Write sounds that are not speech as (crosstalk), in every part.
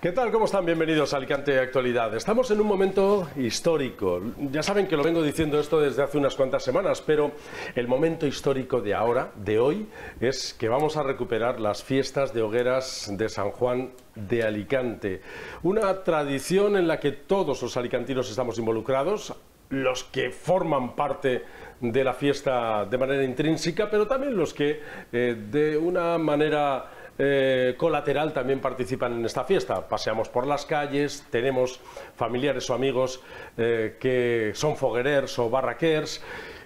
¿Qué tal? ¿Cómo están? Bienvenidos a Alicante Actualidad. Estamos en un momento histórico. Ya saben que lo vengo diciendo esto desde hace unas cuantas semanas, pero el momento histórico de ahora, de hoy, es que vamos a recuperar las fiestas de hogueras de San Juan de Alicante. Una tradición en la que todos los alicantinos estamos involucrados, los que forman parte de la fiesta de manera intrínseca, pero también los que eh, de una manera eh, colateral también participan en esta fiesta. Paseamos por las calles, tenemos familiares o amigos eh, que son foguerers o barraquers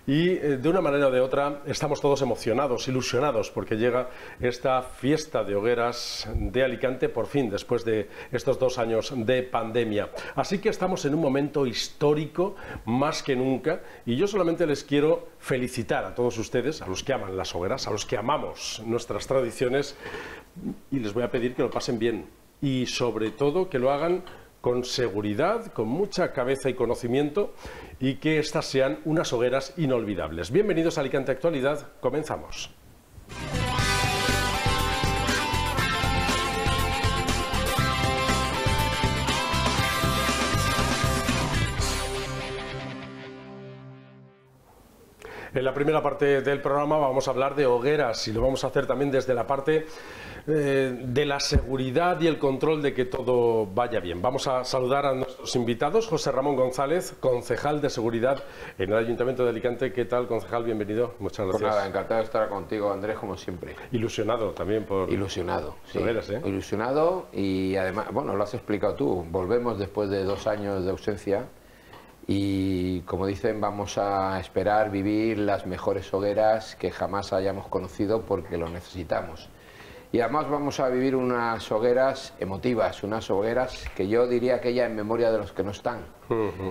y eh, de una manera o de otra estamos todos emocionados, ilusionados, porque llega esta fiesta de hogueras de Alicante por fin, después de estos dos años de pandemia. Así que estamos en un momento histórico más que nunca y yo solamente les quiero felicitar a todos ustedes, a los que aman las hogueras, a los que amamos nuestras tradiciones y les voy a pedir que lo pasen bien y sobre todo que lo hagan con seguridad, con mucha cabeza y conocimiento y que estas sean unas hogueras inolvidables. Bienvenidos a Alicante Actualidad, comenzamos. En la primera parte del programa vamos a hablar de hogueras y lo vamos a hacer también desde la parte eh, de la seguridad y el control de que todo vaya bien. Vamos a saludar a nuestros invitados. José Ramón González, concejal de seguridad en el Ayuntamiento de Alicante. ¿Qué tal, concejal? Bienvenido. Muchas Pues gracias. nada, encantado de estar contigo, Andrés, como siempre. Ilusionado también por... Ilusionado, sí. ¿eh? Ilusionado y además, bueno, lo has explicado tú. Volvemos después de dos años de ausencia y, como dicen, vamos a esperar vivir las mejores hogueras que jamás hayamos conocido porque lo necesitamos. Y además vamos a vivir unas hogueras emotivas, unas hogueras que yo diría que ya en memoria de los que no están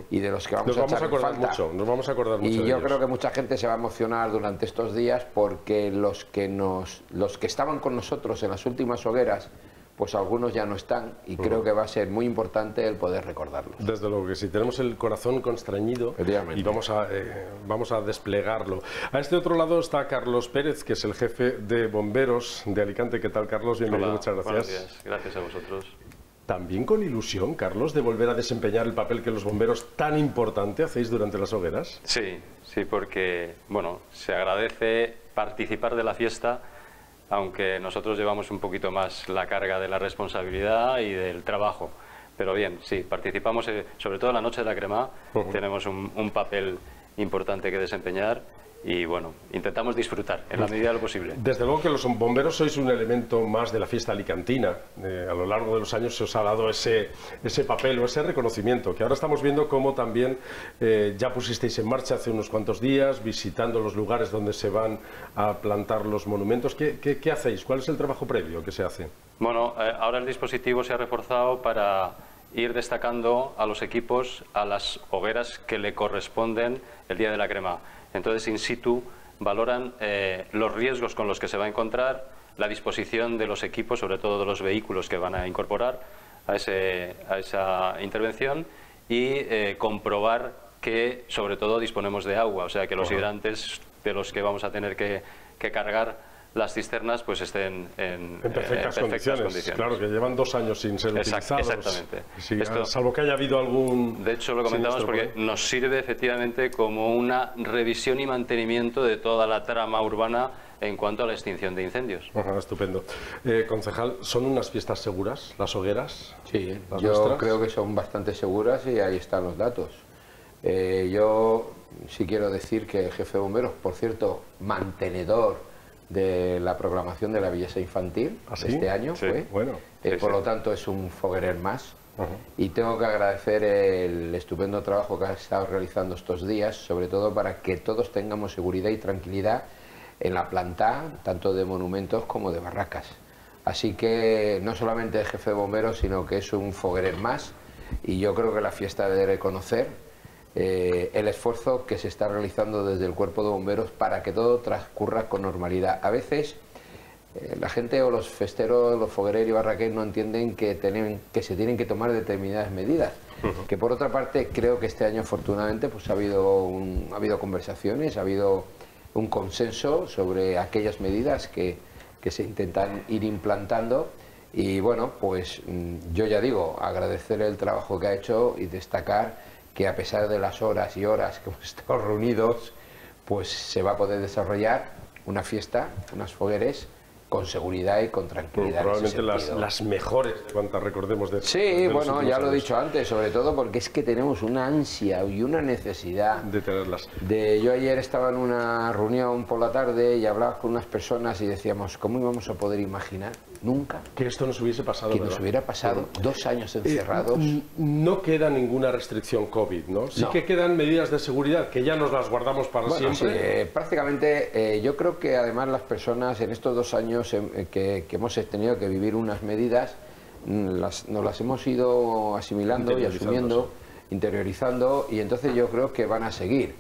y de los que vamos Nos a vamos a acordar falta. mucho, nos vamos a acordar mucho Y de yo ellos. creo que mucha gente se va a emocionar durante estos días porque los que nos, los que estaban con nosotros en las últimas hogueras, pues algunos ya no están y creo que va a ser muy importante el poder recordarlos. Desde luego que sí, tenemos el corazón constreñido y vamos a, eh, vamos a desplegarlo. A este otro lado está Carlos Pérez, que es el jefe de bomberos de Alicante. ¿Qué tal, Carlos? Bienvenido, Hola, muchas gracias. días. Gracias a vosotros. También con ilusión, Carlos, de volver a desempeñar el papel que los bomberos tan importante hacéis durante las hogueras. Sí, sí, porque bueno, se agradece participar de la fiesta, aunque nosotros llevamos un poquito más la carga de la responsabilidad y del trabajo. Pero bien, sí, participamos, eh, sobre todo en la noche de la crema, tenemos un, un papel importante que desempeñar y bueno, intentamos disfrutar en la medida de lo posible. Desde luego que los bomberos sois un elemento más de la fiesta alicantina. Eh, a lo largo de los años se os ha dado ese, ese papel o ese reconocimiento, que ahora estamos viendo cómo también eh, ya pusisteis en marcha hace unos cuantos días, visitando los lugares donde se van a plantar los monumentos. ¿Qué, qué- qué hacéis? ¿Cuál es el trabajo previo que se hace? Bueno, eh, ahora el dispositivo se ha reforzado para ir destacando a los equipos a las hogueras que le corresponden el día de la crema. Entonces, in situ, valoran eh, los riesgos con los que se va a encontrar, la disposición de los equipos, sobre todo de los vehículos que van a incorporar a, ese- a esa intervención y eh, comprobar que, sobre todo, disponemos de agua, o sea, que los hidrantes de los que vamos a tener que, que cargar las cisternas pues estén en, En perfectas, eh, condiciones. Claro, que llevan dos años sin ser Exact- utilizados. exactamente. Sí, Esto- salvo que haya habido algún. De hecho, lo comentamos porque nos sirve efectivamente como una revisión y mantenimiento de toda la trama urbana en cuanto a la extinción de incendios. Ajá, estupendo. Eh, concejal, ¿son unas fiestas seguras las hogueras? Sí, ¿Las yo nuestras? creo que son bastante seguras y ahí están los datos. Eh, yo sí quiero decir que el jefe de bomberos, por cierto, mantenedor de la programación de la belleza infantil ¿Ah, sí? este año Sí. fue. Bueno. Eh, Sí, por lo tanto, es un foguerer más. Y tengo que agradecer el estupendo trabajo que ha estado realizando estos días, sobre todo para que todos tengamos seguridad y tranquilidad en la planta, tanto de monumentos como de barracas. Así que no solamente el jefe de bomberos, sino que es un foguerer más. Y yo creo que la fiesta debe reconocer eh, el esfuerzo que se está realizando desde el cuerpo de bomberos para que todo transcurra con normalidad. A veces eh, la gente o los festeros, los foguereros y barraqueros no entienden que, tienen, que se tienen que tomar determinadas medidas. Que por otra parte creo que este año afortunadamente pues ha habido, un- ha habido conversaciones, ha habido un consenso sobre aquellas medidas que, que se intentan ir implantando Y bueno, pues mm, yo ya digo, agradecer el trabajo que ha hecho y destacar que a pesar de las horas y horas que (laughs) hemos estado reunidos, pues se va a poder desarrollar una fiesta, unas fogueres con seguridad y con tranquilidad. probablemente las, las, mejores cuantas recordemos de Sí, bueno, ya lo he dicho antes, sobre todo porque es que tenemos una ansia y una necesidad de tenerlas. De, yo ayer estaba en una reunión por la tarde y hablaba con unas personas y decíamos, ¿cómo íbamos a poder imaginar nunca que esto nos hubiese pasado? Que nos hubiera pasado dos años eh, encerrados. no queda ninguna restricción COVID, ¿no? Sí que quedan medidas de seguridad que ya nos las guardamos para siempre. Sí, eh, prácticamente eh, yo creo que además las personas en estos dos años eh, que, hemos tenido que vivir unas medidas, las, nos las hemos ido asimilando y asumiendo, interiorizando, y entonces yo creo que van a seguir.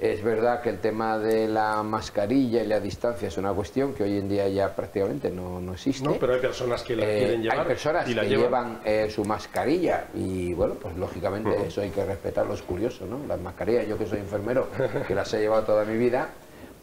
Es verdad que el tema de la mascarilla y la distancia es una cuestión que hoy en día ya prácticamente no, no existe. No, pero hay personas que la eh, quieren llevar. Hay personas que llevan, eh, su mascarilla y bueno, pues lógicamente eso hay que respetarlo, es curioso, ¿no? Las mascarillas, yo que soy enfermero, que las he llevado toda mi vida,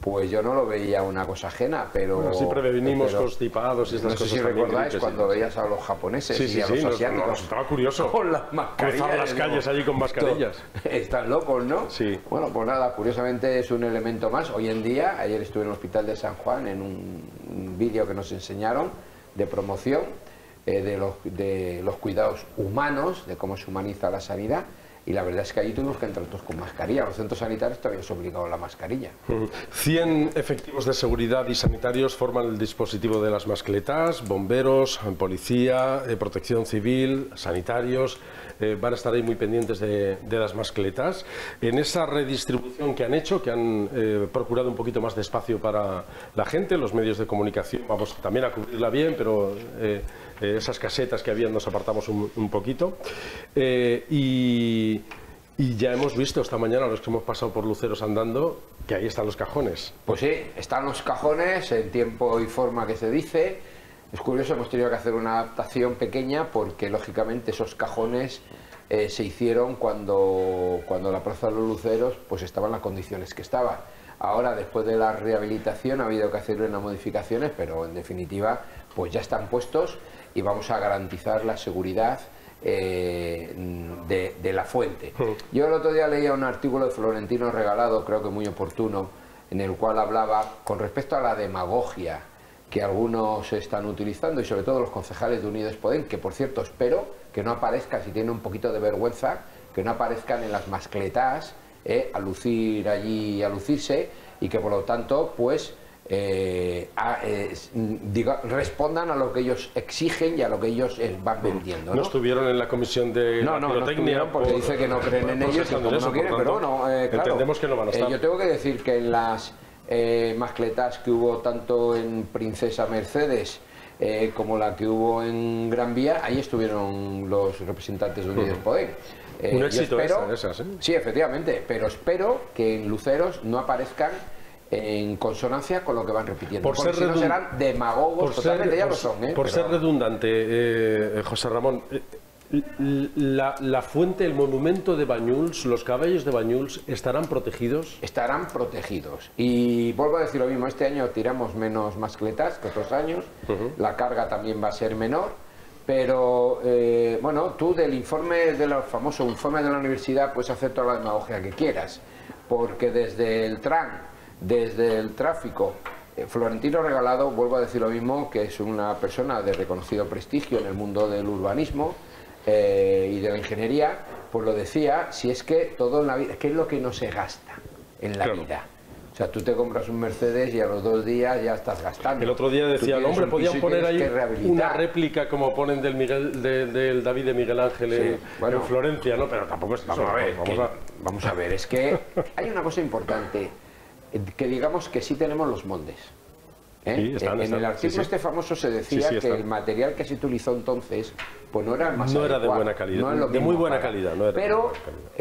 pues yo no lo veía una cosa ajena, pero... siempre venimos constipados y estas no sé si recordáis cuando veías a los japoneses y a los asiáticos estaba curioso (laughs) con las mascarillas. Cruzar las calles allí con mascarillas. (laughs) Están locos, ¿no? Sí. Bueno, pues nada, curiosamente es un elemento más. Hoy en día, ayer estuve en el Hospital de San Juan en un vídeo que nos enseñaron de promoción eh, de, los, de los cuidados humanos, de cómo se humaniza la sanidad, y la verdad es que ahí tuvimos que entrar todos con mascarilla. Los centros sanitarios todavía es obligado la mascarilla. (laughs) 100 efectivos de seguridad y sanitarios forman el dispositivo de las mascletas, bomberos, policía, eh, protección civil, sanitarios, eh, van a estar ahí muy pendientes de, las mascletas. En esa redistribución que han hecho, que han eh, procurado un poquito más de espacio para la gente, los medios de comunicación, vamos también a cubrirla bien, pero esas casetas que habían nos apartamos un poquito. y y ya hemos visto esta mañana, los que hemos pasado por Luceros andando, que ahí están los cajones. Pues sí, están los cajones en tiempo y forma que se dice. Es curioso, hemos tenido que hacer una adaptación pequeña porque lógicamente esos cajones eh, se hicieron cuando, cuando la Plaza de los Luceros pues estaba en las condiciones que estaba. Ahora, después de la rehabilitación, ha habido que hacer unas modificaciones, pero en definitiva, pues ya están puestos y vamos a garantizar la seguridad eh, de, la fuente. Yo el otro día leía un artículo de Florentino Regalado, creo que muy oportuno, en el cual hablaba con respecto a la demagogia que algunos están utilizando y sobre todo los concejales de Unidos Podem, que por cierto espero que no aparezcan, si tienen un poquito de vergüenza, que no aparezcan en las mascletas eh, a lucir allí, a lucirse y que por lo tanto pues eh, eh respondan a lo que ellos exigen y a lo que ellos eh, van vendiendo. ¿no? estuvieron en la comisión de no, no, no porque dice que no creen en ellos y como no quieren, pero bueno, eh, claro, entendemos que no van a estar. yo tengo que decir que en las mascletas que hubo tanto en Princesa Mercedes como la que hubo en Gran Vía, ahí estuvieron los representantes de Unidos Podem. Un éxito espero, esas, Sí, efectivamente, pero espero que en Luceros no aparezcan en consonancia con lo que van repitiendo. Por ser si no serán demagogos, totalmente ya lo son. ¿eh? Por ser redundante, eh, José Ramón, eh, la, fuente, el monumento de Bañuls, los caballos de Bañuls, ¿estarán protegidos? Estarán protegidos. Y vuelvo a decir lo mismo, este año tiramos menos mascletas que otros años, la carga también va a ser menor, pero bueno, tú del informe, del famoso informe de la universidad, puedes hacer toda la demagogia que quieras, porque desde el TRAN desde el tráfico, eh, Florentino Regalado, vuelvo a decir lo mismo, que es una persona de reconocido prestigio en el mundo del urbanismo eh, y de la ingeniería, pues lo decía, si es que todo en la vida, ¿qué es lo que no se gasta en la vida? O sea, tú te compras un Mercedes y a los dos días ya estás gastando. El otro día decía el hombre, podían poner ahí una réplica como ponen del, Miguel, del David de Miguel Ángel en, Florencia, ¿no? Pero tampoco es vamos, a ver, vamos a ver, es que (laughs) hay una cosa importante que digamos que sí tenemos los moldes. ¿eh? en, el artículo este famoso se decía que el material que se utilizó entonces pues no era más no era de buena calidad de muy buena calidad pero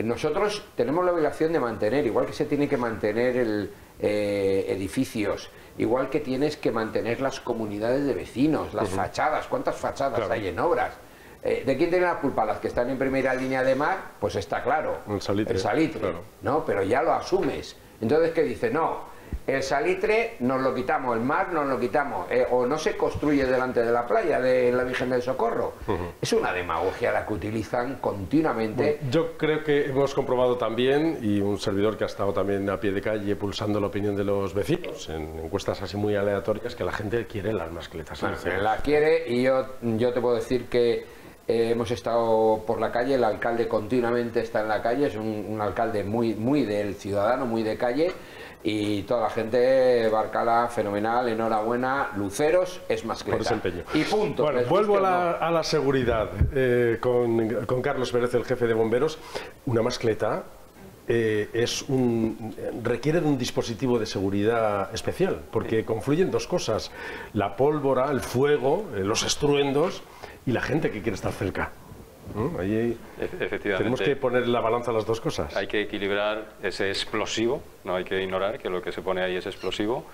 nosotros tenemos la obligación de mantener igual que se tiene que mantener el, eh, edificios igual que tienes que mantener las comunidades de vecinos las fachadas cuántas fachadas hay en obras eh, ¿De quién tiene la culpa? Las que están en primera línea de mar, pues está claro. El salitre. El salitre. ¿no? Pero ya lo asumes. Entonces, ¿qué dice? No, el salitre nos lo quitamos, el mar nos lo quitamos, eh, o no se construye delante de la playa de la Virgen del Socorro. Es una demagogia la que utilizan continuamente. yo creo que hemos comprobado también, y un servidor que ha estado también a pie de calle pulsando la opinión de los vecinos, en encuestas así muy aleatorias, que la gente quiere las mascletas. la quiere y yo, yo te puedo decir que eh, hemos estado por la calle, el alcalde continuamente está en la calle, es un, un alcalde muy, muy del ciudadano, muy de calle y toda la gente, Barcala, fenomenal, enhorabuena, Luceros es más que Y punto. Bueno, vuelvo a la, seguridad eh, con, Carlos Pérez, el jefe de bomberos. Una mascleta eh, es un, requiere de un dispositivo de seguridad especial, porque confluyen dos cosas, la pólvora, el fuego, eh, los estruendos y la gente que quiere estar cerca. Efectivamente. Tenemos que poner en la balanza las dos cosas. Hay que equilibrar ese explosivo, no hay que ignorar que lo que se pone ahí es explosivo,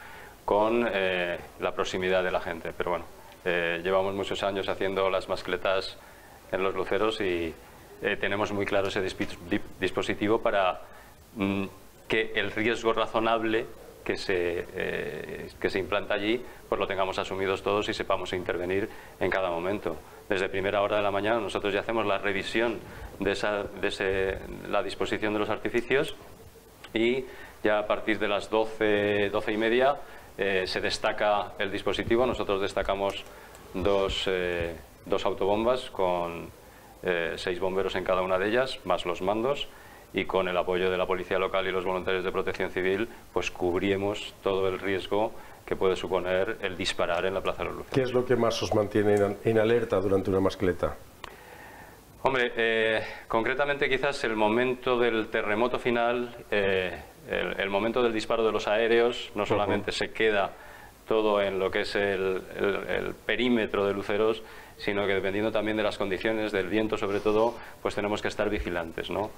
con eh, la proximidad de la gente. Pero bueno, eh, llevamos muchos años haciendo las mascletas en los luceros y eh, tenemos muy claro ese dispositivo para mm, que el riesgo razonable que se, que se implanta allí, pues lo tengamos asumidos todos y sepamos intervenir en cada momento desde primera hora de la mañana nosotros ya hacemos la revisión de, la disposición de los artificios y ya a partir de las 12, 12 y media eh, se destaca el dispositivo. Nosotros destacamos dos, eh, autobombas con eh, seis bomberos en cada una de ellas, más los mandos y con el apoyo de la policía local y los voluntarios de protección civil, pues cubrimos todo el riesgo que puede suponer el disparar en la Plaza de los Luceros. ¿Qué es lo que más os mantiene en alerta durante una mascleta? Hombre, eh, concretamente quizás el momento del terremoto final, eh, el, momento del disparo de los aéreos, no solamente se queda todo en lo que es el, el, perímetro de luceros, sino que dependiendo también de las condiciones, del viento sobre todo, pues tenemos que estar vigilantes, ¿no?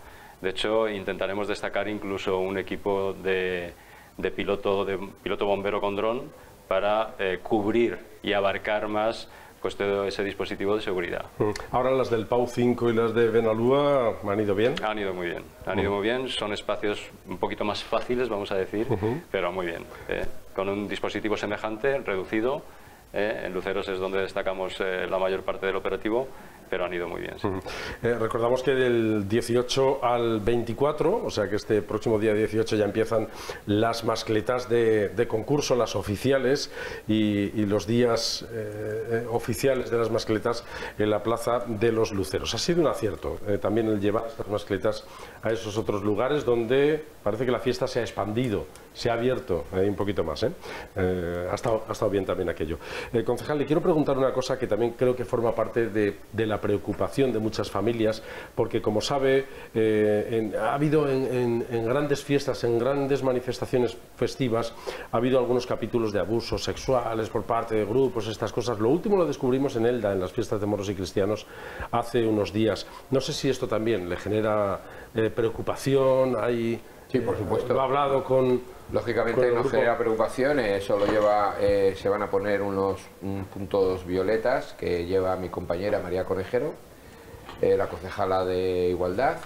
De hecho, intentaremos destacar incluso un equipo de, de piloto, de piloto bombero con dron para eh, cubrir y abarcar más pues todo ese dispositivo de seguridad. Mm. Ahora las del Pau 5 y las de Benalúa han ido bien. Han ido muy bien, han ido mm. muy bien. Son espacios un poquito más fáciles, vamos a decir, pero muy bien. Eh, con un dispositivo semejante, reducido, eh, en Luceros es donde destacamos la mayor parte del operativo pero han ido muy bien. Eh, recordamos que del 18 al 24, o sea que este próximo día 18 ya empiezan las mascletas de, concurso, las oficiales y, los días eh, oficiales de las mascletas en la Plaza de los Luceros. Ha sido un acierto eh, también el llevar estas mascletas a esos otros lugares donde parece que la fiesta se ha expandido, se ha abierto un poquito más. ha, estado, ha, estado, bien también aquello. Concejal, le quiero preguntar una cosa que también creo que forma parte de, de la preocupación de muchas familias, porque como sabe, eh, ha habido en, grandes fiestas, en grandes manifestaciones festivas, ha habido algunos capítulos de abusos sexuales por parte de grupos, estas cosas. Lo último lo descubrimos en Elda, en las fiestas de moros y cristianos, hace unos días. No sé si esto también le genera eh, preocupación, hay... Sí, por supuesto. ¿Lo ha hablado con, Lógicamente no genera preocupaciones, eso lo lleva, eh, se van a poner unos puntos violetas que lleva mi compañera María Correjero, eh, la concejala de Igualdad,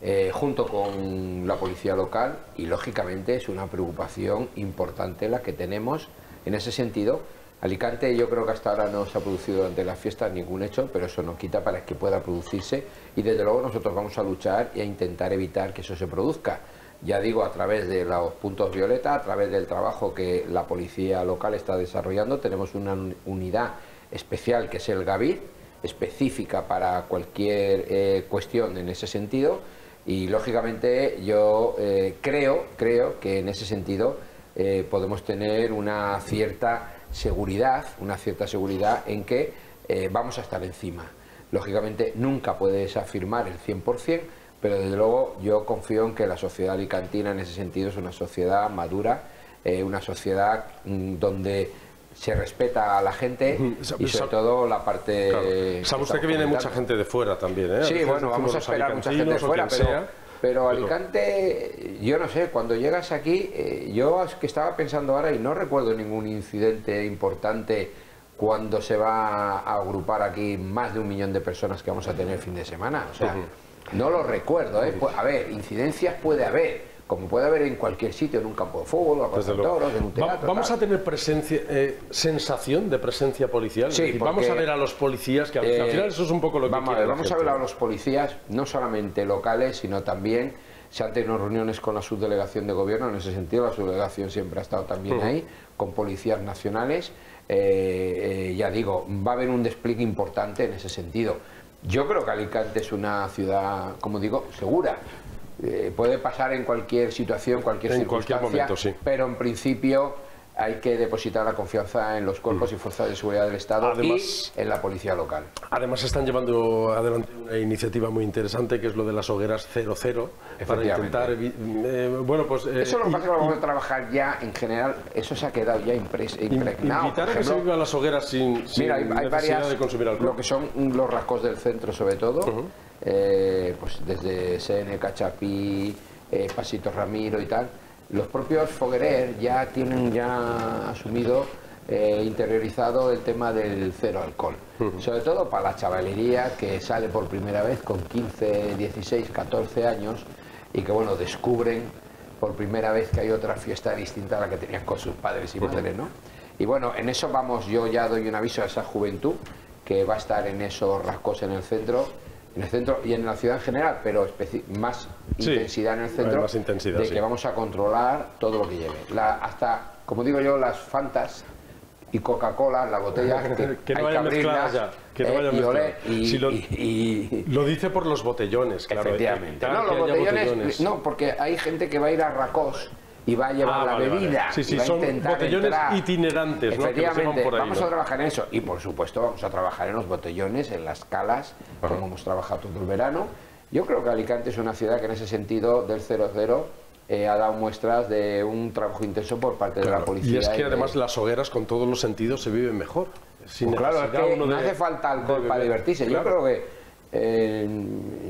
eh, junto con la policía local y lógicamente es una preocupación importante la que tenemos en ese sentido. Alicante yo creo que hasta ahora no se ha producido durante las fiestas ningún hecho, pero eso no quita para que pueda producirse y desde luego nosotros vamos a luchar y a intentar evitar que eso se produzca ya digo, a través de los puntos violeta, a través del trabajo que la policía local está desarrollando, tenemos una unidad especial que es el GAVID, específica para cualquier eh, cuestión en ese sentido y lógicamente yo eh, creo, creo que en ese sentido eh, podemos tener una cierta seguridad, una cierta seguridad en que vamos a estar encima. Lógicamente nunca puedes afirmar el 100%, pero desde luego yo confío en que la sociedad alicantina en ese sentido es una sociedad madura, eh, una sociedad mm, donde se respeta a la gente y sobre todo la parte... Sabe usted que viene mucha gente de fuera también, ¿eh? Sí, bueno, vamos a esperar mucha gente de fuera, pero, Alicante, yo no sé, cuando llegas aquí, eh, yo es que estaba pensando ahora y no recuerdo ningún incidente importante cuando se va a agrupar aquí más de un millón de personas que vamos a tener el fin de semana. O sea, no lo recuerdo, ¿eh? A ver, incidencias puede haber, como puede haber en cualquier sitio, en un campo de fútbol, en un Va- teatro. vamos tal. a tener presencia, eh, sensación de presencia policial. Sí, decir, vamos a ver a los policías, que al, Eh, al final eso es un poco lo que vamos a ver, vamos a ver a los policías, no solamente locales, sino también se han tenido reuniones con la subdelegación de gobierno, en ese sentido la subdelegación siempre ha estado también ahí, con policías nacionales. Eh, eh, ya digo, va a haber un despliegue importante en ese sentido. Yo creo que Alicante es una ciudad, como digo, segura. Eh, puede pasar en cualquier situación, cualquier En cualquier circunstancia, momento, sí. pero en principio hay que depositar la confianza en los cuerpos y fuerzas de seguridad del Estado Además- y en la policía local. Además están llevando adelante una iniciativa muy interesante que es lo de las hogueras 00 para intentar eh, bueno pues eh, Eso lo que y- lo vamos a trabajar ya en general, eso se ha quedado ya impres- impregnado. invitar a que se vivan las hogueras sin, sin Mira, hay, hay necesidad varias, de consumir alcohol. lo que son los rascos del centro sobre todo, eh, pues desde SN, Cachapí, eh, Pasito Ramiro y tal, los propios Foguerer ya tienen ya asumido, eh, interiorizado el tema del cero alcohol, sobre todo para la chavalería que sale por primera vez con 15, 16, 14 años y que bueno, descubren por primera vez que hay otra fiesta distinta a la que tenían con sus padres y madres, ¿no? Y bueno, en eso vamos, yo ya doy un aviso a esa juventud que va a estar en esos rascos en el centro, en el centro y en la ciudad en general, pero más Sí, intensidad en el centro, más intensidad, de sí. que vamos a controlar todo lo que lleve. La- hasta, como digo yo, las Fantas y Coca-Cola, la botella, (laughs) que, Que no hay mezcladas abrirlas, ya, que no eh, y y- Si lo- y- y- Lo dice por los botellones, claro. Efectivamente. evitar No, que los botellones, no, porque hay gente que va a ir a Racós y va a llevar Ah, la vale, vale. bebida. Sí, sí, y va a son botellones entrar. itinerantes, ¿no? Que los llevan Efectivamente, por ahí, vamos ¿no? a trabajar en eso. Y por supuesto vamos a trabajar en los botellones, en las calas, como hemos trabajado todo el verano. Yo creo que Alicante es una ciudad que en ese sentido del 0-0 eh, ha dado muestras de un trabajo intenso por parte de la policía. Y es que de- además las hogueras con todos los sentidos se viven mejor. Sin pues claro, es que no de- hace falta alcohol de para divertirse. Yo creo que eh,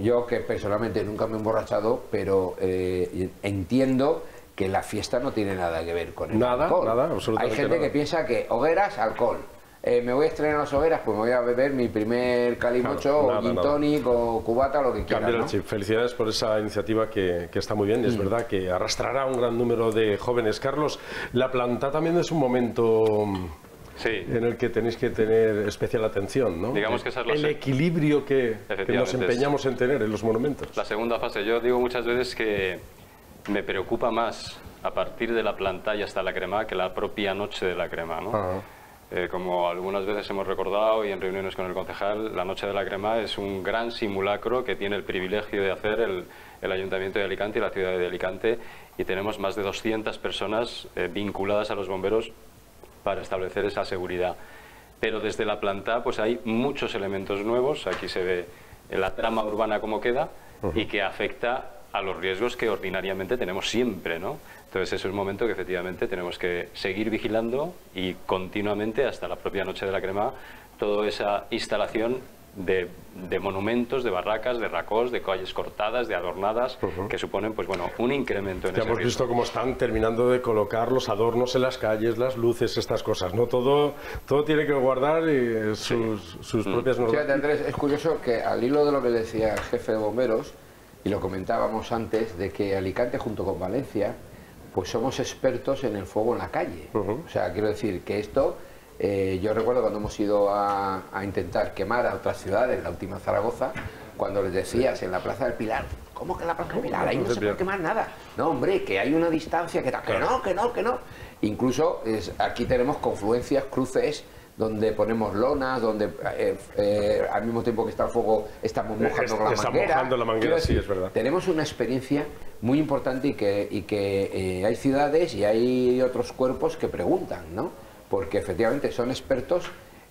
yo que personalmente nunca me he emborrachado, pero eh, entiendo que la fiesta no tiene nada que ver con el Nada, alcohol. nada, absolutamente Hay gente nada. que piensa que hogueras, alcohol. Eh, me voy a estrenar las hogueras, pues me voy a beber mi primer calimocho Claro, nada, o gin tonic o cubata, lo que quiera. Cambiar el ¿no? chip. Felicidades por esa iniciativa que, que está muy bien. Mm. Es verdad que arrastrará un gran número de jóvenes. Carlos, la planta también es un momento Sí, en el que tenéis que tener especial atención, ¿no? Digamos que esa es la el se- equilibrio que, que nos empeñamos en tener en los monumentos. la segunda fase. Yo digo muchas veces que me preocupa más a partir de la planta y hasta la crema que la propia noche de la crema, ¿no? Eh, como algunas veces hemos recordado y en reuniones con el concejal, la Noche de la Crema es un gran simulacro que tiene el privilegio de hacer el, el Ayuntamiento de Alicante y la ciudad de Alicante y tenemos más de 200 personas eh, vinculadas a los bomberos para establecer esa seguridad. Pero desde la planta pues hay muchos elementos nuevos, aquí se ve la trama urbana como queda y que afecta a los riesgos que ordinariamente tenemos siempre, ¿no? Entonces es un momento que efectivamente tenemos que seguir vigilando y continuamente hasta la propia noche de la crema toda esa instalación de, de monumentos, de barracas, de racós, de calles cortadas, de adornadas, que suponen pues bueno un incremento en Ya ese hemos riesgo. visto cómo están terminando de colocar los adornos en las calles, las luces, estas cosas. No todo, todo tiene que guardar eh, sus, sus propias normas. Fíjate, Andrés, es curioso que al hilo de lo que decía el jefe de bomberos, y lo comentábamos antes, de que Alicante junto con Valencia, pues somos expertos en el fuego en la calle. O sea, quiero decir que esto, eh, yo recuerdo cuando hemos ido a, a intentar quemar a otras ciudades, la última Zaragoza, cuando les decías en la Plaza del Pilar, ¿cómo que en la Plaza del Pilar? Ahí no se puede quemar nada. No, hombre, que hay una distancia, que que no, que no, que no. Incluso es- aquí tenemos confluencias, cruces, donde ponemos lonas, donde eh, eh, al mismo tiempo que está el fuego estamos mojando Es- la está manguera. mojando la manguera, sí, es verdad. Tenemos una experiencia muy importante y que, y que eh, hay ciudades y hay otros cuerpos que preguntan, ¿no? Porque efectivamente son expertos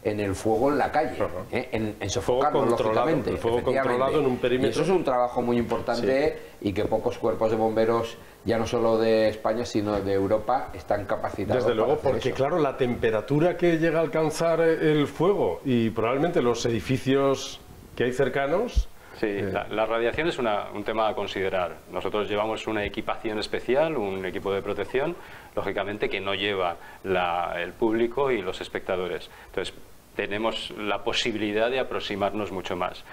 en el fuego en la calle. ¿eh? en, en Fuego sofocarlo, lógicamente. el fuego controlado en un perímetro. Y eso es un trabajo muy importante y que pocos cuerpos de bomberos, ya no solo de España, sino de Europa, están capacitados Desde luego, para hacer porque eso. claro, la temperatura que llega a alcanzar el fuego y probablemente los edificios que hay cercanos, Sí, la, la radiación es una- un tema a considerar. Nosotros llevamos una equipación especial, un equipo de protección, lógicamente que no lleva la- el público y los espectadores. Entonces, tenemos la posibilidad de aproximarnos mucho más.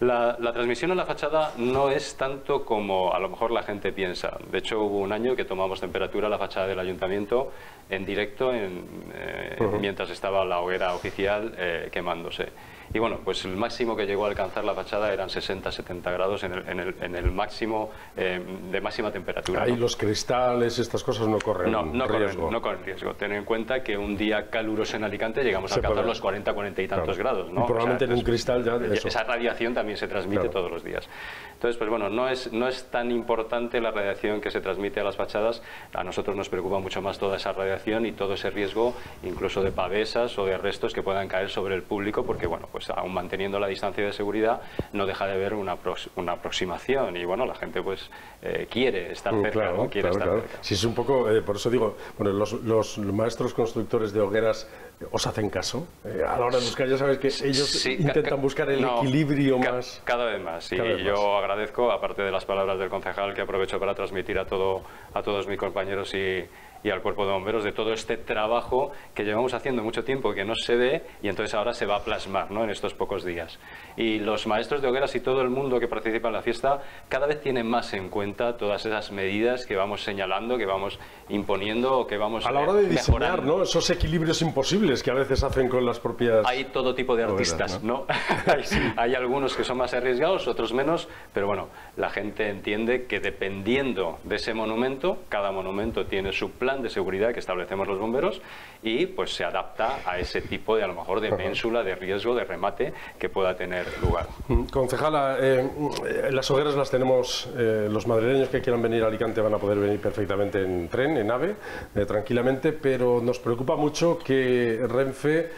La, transmisión en la fachada no es tanto como a lo mejor la gente piensa. De hecho, hubo un año que tomamos temperatura a la fachada del ayuntamiento en directo en, eh, mientras estaba la hoguera oficial eh, quemándose. Y bueno, pues el máximo que llegó a alcanzar la fachada eran 60-70 grados en el, en el, en el máximo eh, de máxima temperatura. Ahí los cristales, estas cosas no corren no, no riesgo. Corren, no corren riesgo. Ten en cuenta que un día caluroso en Alicante llegamos a alcanzar los 40, 40 y tantos grados. ¿no? Y probablemente en un cristal ya eso. Esa radiación también se transmite todos los días. Entonces, pues bueno, no es, no es tan importante la radiación que se transmite a las fachadas. A nosotros nos preocupa mucho más toda esa radiación y todo ese riesgo, incluso de pavesas o de restos que puedan caer sobre el público, porque bueno, pues aún manteniendo la distancia de seguridad no deja de haber una, una aproximación. Y bueno, la gente pues eh, quiere estar mm, cerca, claro, quiere estar claro. Sí, es un poco, eh, por eso digo, bueno, los, los, maestros constructores de hogueras eh, os hacen caso a la hora de buscar, ya sabes que ellos intentan buscar el equilibrio más. Cada vez más, y yo agradezco, aparte de las palabras del concejal que aprovecho para transmitir a, todo, a todos mis compañeros y, y al cuerpo de bomberos de todo este trabajo que llevamos haciendo mucho tiempo que no se ve y entonces ahora se va a plasmar ¿no? en estos pocos días. Y los maestros de hogueras y todo el mundo que participa en la fiesta cada vez tienen más en cuenta todas esas medidas que vamos señalando, que vamos imponiendo o que vamos A la hora de diseñar ¿no? esos equilibrios imposibles que a veces hacen con las propias... Hay todo tipo de artistas, ¿no? (laughs) hay, hay algunos que son más arriesgados, otros menos, pero bueno, la gente entiende que dependiendo de ese monumento, cada monumento tiene su plan de seguridad que establecemos los bomberos y pues se adapta a ese tipo de a lo mejor de pénsula, de riesgo, de remate que pueda tener lugar. Mm, concejala, eh, las hogueras las tenemos, eh, los madrileños que quieran venir a Alicante van a poder venir perfectamente en tren, en AVE, eh, tranquilamente, pero nos preocupa mucho que Renfe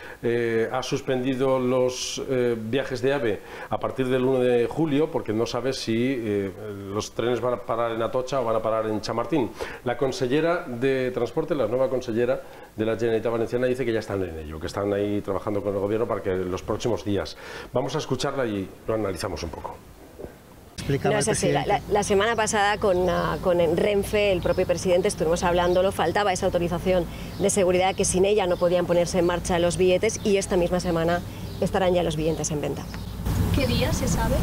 ha suspendido los viajes de AVE a partir del 1 de julio porque no sabe si los trenes van a parar en Atocha o van a parar en Chamartín. La consellera de Transporte, la nueva consellera de la Generalitat Valenciana, dice que ya están en ello, que están ahí trabajando con el gobierno para que en los próximos días. Vamos a escucharla y lo analizamos un poco. la, semana pasada con, ah, con, Renfe, el propio presidente, estuvimos hablándolo, faltaba esa autorización de seguridad que sin ella no podían ponerse en marcha los billetes y esta misma semana estarán ya los billetes en venta. ¿Qué día se sabe?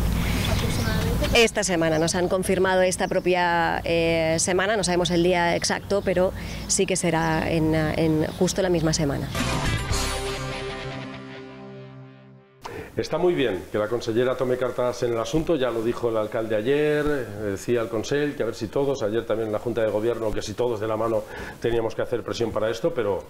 Esta semana nos han confirmado esta propia eh, semana, no sabemos el día exacto, pero sí que será en, justo la misma semana. Está muy bien que la consellera tome cartas en el asunto, ya lo dijo el alcalde ayer, decía el Consell que a ver si todos, ayer también en la Junta de Gobierno, que si todos de la mano teníamos que hacer presión para esto, pero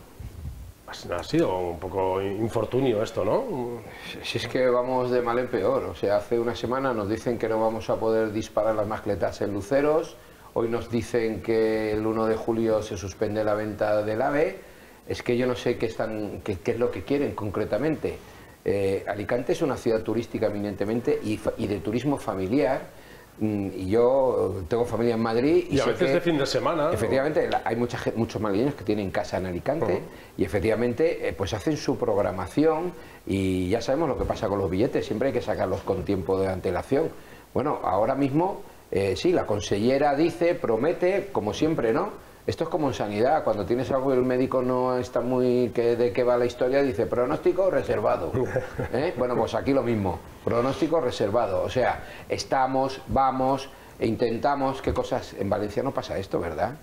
ha sido un poco infortunio esto, ¿no? Si es que vamos de mal en peor. O sea, hace una semana nos dicen que no vamos a poder disparar las mascletas en luceros. Hoy nos dicen que el 1 de julio se suspende la venta del AVE. Es que yo no sé qué, están, qué, es lo que quieren concretamente. Eh, Alicante es una ciudad turística eminentemente y, y de turismo familiar y yo tengo familia en Madrid. Y, a veces de fin de semana. Efectivamente, hay mucha, muchos madrileños que tienen casa en Alicante y efectivamente eh, pues hacen su programación y ya sabemos lo que pasa con los billetes, siempre hay que sacarlos con tiempo de antelación. Bueno, ahora mismo eh, sí, la consellera dice, promete, como siempre, ¿no? Esto es como en sanidad, cuando tienes algo y el médico no está muy que, de qué va la historia, dice pronóstico reservado. (laughs) ¿Eh? Bueno, pues aquí lo mismo, pronóstico reservado. O sea, estamos, vamos, e intentamos, ¿qué cosas? En Valencia no pasa esto, ¿verdad?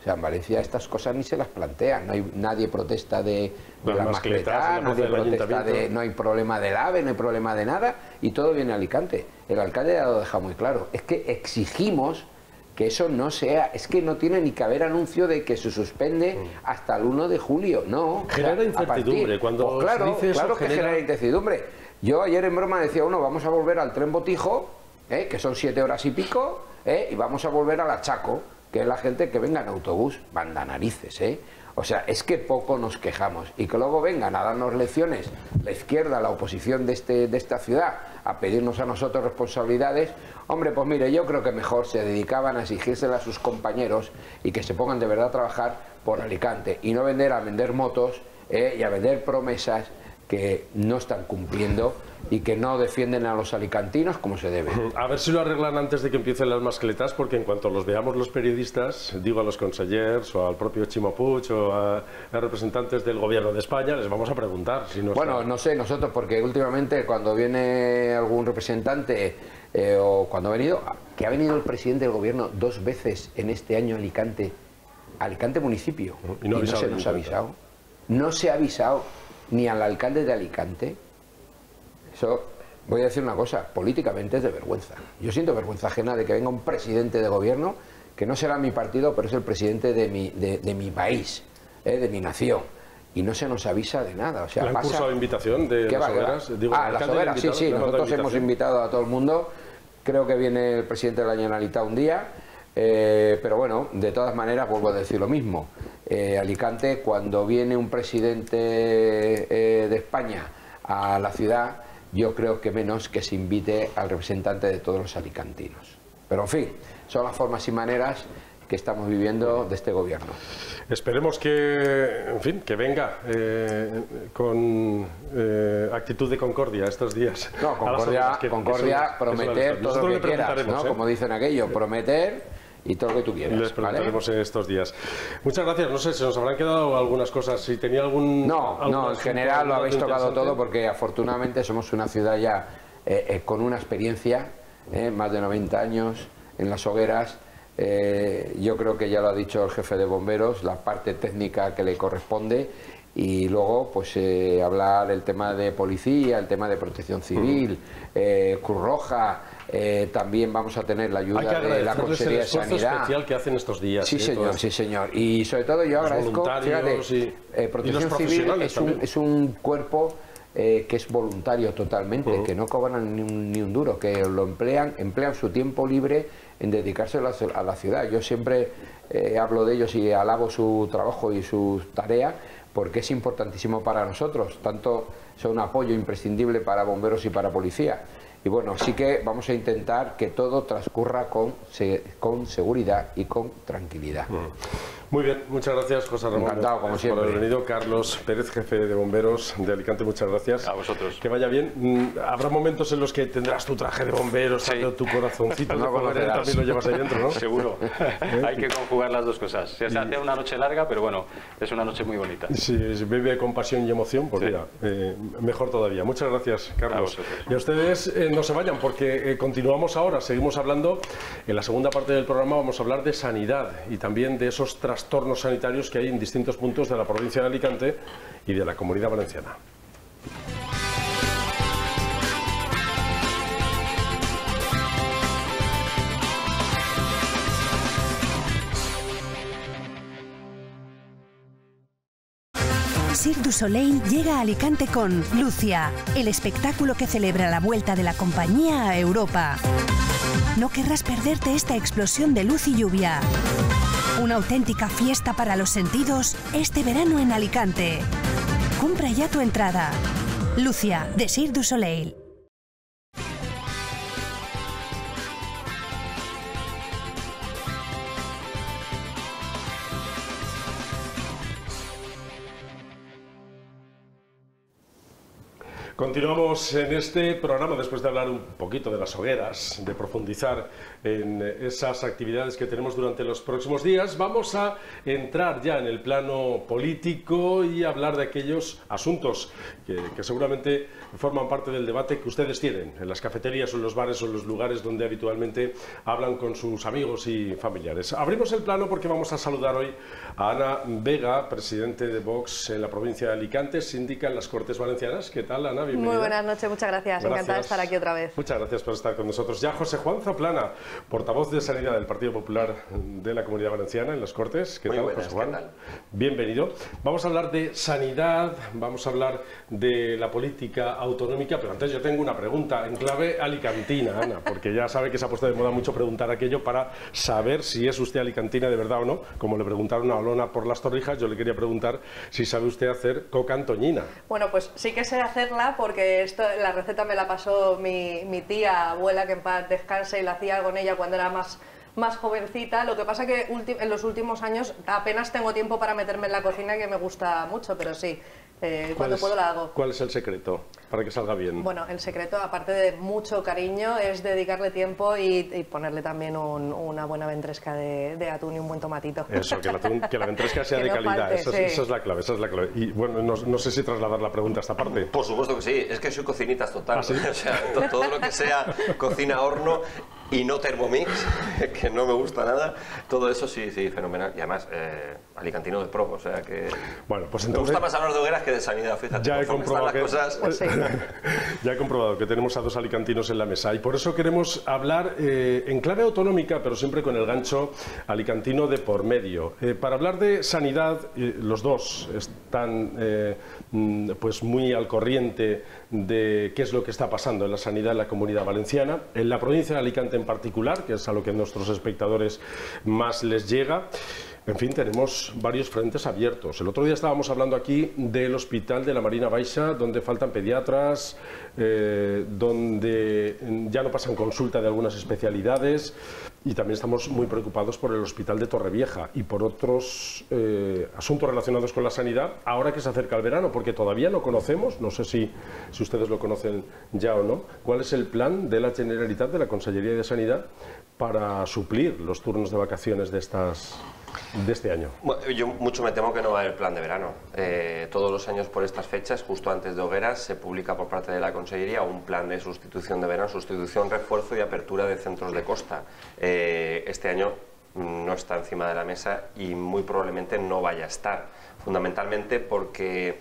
O sea, en Valencia estas cosas ni se las plantean. No hay, nadie protesta de, la mascleta, nadie protesta de, no hay problema del AVE, no hay problema de nada, y todo viene a Alicante. El alcalde ya lo deja muy claro. Es que exigimos que eso no sea, es que no tiene ni que haber anuncio de que se suspende mm. hasta el 1 de julio, no. Genera incertidumbre cuando pues claro, dice claro que genera... incertidumbre. Yo ayer en broma decía uno, vamos a volver al tren Botijo, ¿eh? que son siete horas y pico, ¿eh? y vamos a volver a la Chaco, que es la gente que venga en autobús, banda narices, ¿eh? O sea, es que poco nos quejamos y que luego vengan a darnos lecciones la izquierda, la oposición de, este, de esta ciudad, a pedirnos a nosotros responsabilidades, hombre, pues mire, yo creo que mejor se dedicaban a exigírsela a sus compañeros y que se pongan de verdad a trabajar por Alicante y no vender a vender motos eh, y a vender promesas que no están cumpliendo y que no defienden a los alicantinos como se debe. A ver si lo arreglan antes de que empiecen las mascletas, porque en cuanto los veamos los periodistas, digo a los consellers o al propio Chimo Puig o a, a representantes del gobierno de España, les vamos a preguntar si no Bueno, está- no sé, nosotros, porque últimamente cuando viene algún representante eh, o cuando ha venido, que ha venido el presidente del gobierno dos veces en este año a Alicante, Alicante municipio, Y no se nos ha avisado. No se ha avisado ni al alcalde de Alicante. Eso, voy a decir una cosa, políticamente es de vergüenza. Yo siento vergüenza ajena de que venga un presidente de gobierno que no será mi partido, pero es el presidente de mi, de, de mi país, eh, de mi nación. Y no se nos avisa de nada. O sea, ¿Le han pasa- cursado invitación de ¿Qué las hogueras? Digo, ah, ¿el las hogueras, sí, sí. ¿Le ha mandado Nosotros hemos invitado a todo el mundo. Creo que viene el presidente de la Generalitat un día. eh, pero bueno, de todas maneras, vuelvo a decir lo mismo. Eh, Alicante, cuando viene un presidente eh, de España a la ciudad, yo creo que menos que se invite al representante de todos los alicantinos. Pero en fin, son las formas y maneras que estamos viviendo de este gobierno. Esperemos que, en fin, que venga eh, con eh, actitud de concordia estos días. No, Concordia, que- Concordia prometer todo lo que quieras, ¿no? ¿eh? Como dicen aquello, prometer y todo lo que tú quieras. Les ¿vale? preguntaremos en estos días. Muchas gracias. No sé, se nos habrán quedado algunas cosas. Si tenía algún. No, no, en general lo habéis tocado todo porque afortunadamente somos una ciudad ya eh, eh, con una experiencia, eh, más de 90 años en las hogueras. Eh, yo creo que ya lo ha dicho el jefe de bomberos, la parte técnica que le corresponde y luego pues eh, hablar el tema de policía, el tema de protección civil, eh, Cruz Roja, eh, también vamos a tener la ayuda de la Consejería de Sanidad. especial que hacen estos días. Sí, ¿eh? señor, sí, señor. Y sobre todo yo Los agradezco, fíjate, y- eh, Protección Civil es un, es un cuerpo eh, que es voluntario totalmente, que no cobran ni un, ni un duro, que lo emplean, emplean su tiempo libre en dedicarse a la, a la ciudad. Yo siempre eh, hablo de ellos y alabo su trabajo y su tarea porque es importantísimo para nosotros, tanto son un apoyo imprescindible para bomberos y para policía. Y bueno, sí que vamos a intentar que todo transcurra con, con seguridad y con tranquilidad. Muy bien, muchas gracias, José Ramón. Encantado, como por siempre. haber venido. Carlos Pérez, jefe de bomberos de Alicante, muchas gracias. A vosotros. Que vaya bien. Mm, Habrá momentos en los que tendrás tu traje de bomberos, Sí. tu corazoncito de No conocerás. también lo llevas ahí dentro, ¿no? (laughs) Seguro. (laughs) Hay que conjugar las dos cosas. Se hace una noche larga, pero bueno, es una noche muy bonita. Si se bebe con pasión y emoción, pues Sí. mira, eh, mejor todavía. Muchas gracias, Carlos. A y a ustedes eh, no se vayan porque eh, continuamos ahora, seguimos hablando. En la segunda parte del programa vamos a hablar de sanidad y también de esos trastornos sanitarios que hay en distintos puntos de la provincia de Alicante y de la comunidad valenciana. Cirque du Soleil llega a Alicante con Lucia, el espectáculo que celebra la vuelta de la compañía a Europa. No querrás perderte esta explosión de luz y lluvia. Una auténtica fiesta para los sentidos este verano en Alicante. Compra ya tu entrada. Lucia, de Cirque du Soleil. Continuamos en este programa después de hablar un poquito de las hogueras, de profundizar en esas actividades que tenemos durante los próximos días. Vamos a entrar ya en el plano político y hablar de aquellos asuntos que, que seguramente forman parte del debate que ustedes tienen en las cafeterías o en los bares o en los lugares donde habitualmente hablan con sus amigos y familiares. Abrimos el plano porque vamos a saludar hoy a Ana Vega, presidente de Vox en la provincia de Alicante, síndica en las Cortes Valencianas. ¿Qué tal, Ana? Bienvenida. Muy buenas noches, muchas gracias. Encantada de Gracias. estar aquí otra vez. Muchas gracias por estar con nosotros. Ya José Juan Zaplana, portavoz de Sanidad del Partido Popular de la Comunidad Valenciana en las Cortes. ¿Qué Muy tal, buenas, José Juan? ¿qué tal? Bienvenido. Vamos a hablar de sanidad, vamos a hablar de la política autonómica, pero antes yo tengo una pregunta en clave alicantina, Ana, porque ya sabe que se ha puesto de moda mucho preguntar aquello para saber si es usted alicantina de verdad o no. Como le preguntaron a Olona por las torrijas, yo le quería preguntar si sabe usted hacer coca antoñina. Bueno, pues sí que sé hacerla porque esto, la receta me la pasó mi, mi tía, abuela, que en paz descanse, y la hacía con ella cuando era más, más jovencita. Lo que pasa que en los últimos años apenas tengo tiempo para meterme en la cocina, que me gusta mucho, pero sí, Eh, ¿Cuál cuando es- puedo la hago. ¿Cuál es el secreto para que salga bien? Bueno, el secreto, aparte de mucho cariño, es dedicarle tiempo y, y ponerle también un- una buena ventresca de, de atún y un buen tomatito. Eso, que la, atún- que la ventresca sea (laughs) Que de no calidad. falte, esa, es, sí. esa es la clave, esa es la clave. Y bueno, no, no sé si trasladar la pregunta a esta parte. Por supuesto que sí, es que soy cocinitas total. ¿Ah, sí? (laughs) O sea, to- todo lo que sea cocina horno y no Thermomix, (laughs) que no me gusta nada, todo eso sí, sí, fenomenal. Y además, eh, alicantino de pro, o sea que... Bueno, pues me entonces gusta más hablar de hogueras que de sanidad, fíjate. ya he comprobado las que, cosas... Pues sí. (laughs) ya he comprobado que tenemos a dos alicantinos en la mesa y por eso queremos hablar eh, en clave autonómica, pero siempre con el gancho alicantino de por medio. Eh, para hablar de sanidad, eh, los dos están pues muy al corriente de qué es lo que está pasando en la sanidad en la comunidad valenciana, en la provincia de Alicante en particular, que es a lo que nuestros espectadores más les llega. En fin, tenemos varios frentes abiertos. El otro día estábamos hablando aquí del hospital de la Marina Baixa, donde faltan pediatras, eh, donde mm, ya no pasan consulta de algunas especialidades y también estamos muy preocupados por el hospital de Torrevieja y por otros eh, asuntos relacionados con la sanidad, ahora que se acerca el verano, porque todavía no conocemos, no sé si, si ustedes lo conocen ya o no, cuál es el plan de la Generalitat, de la Consellería de Sanidad, para suplir los turnos de vacaciones de estas de este año. Yo mucho me temo que no va a haber plan de verano. Eh, todos los años por estas fechas, justo antes de hogueras, se publica por parte de la Consellería un plan de sustitución de verano, sustitución, refuerzo y apertura de centros de costa. Eh, este año no está encima de la mesa y muy probablemente no vaya a estar, fundamentalmente porque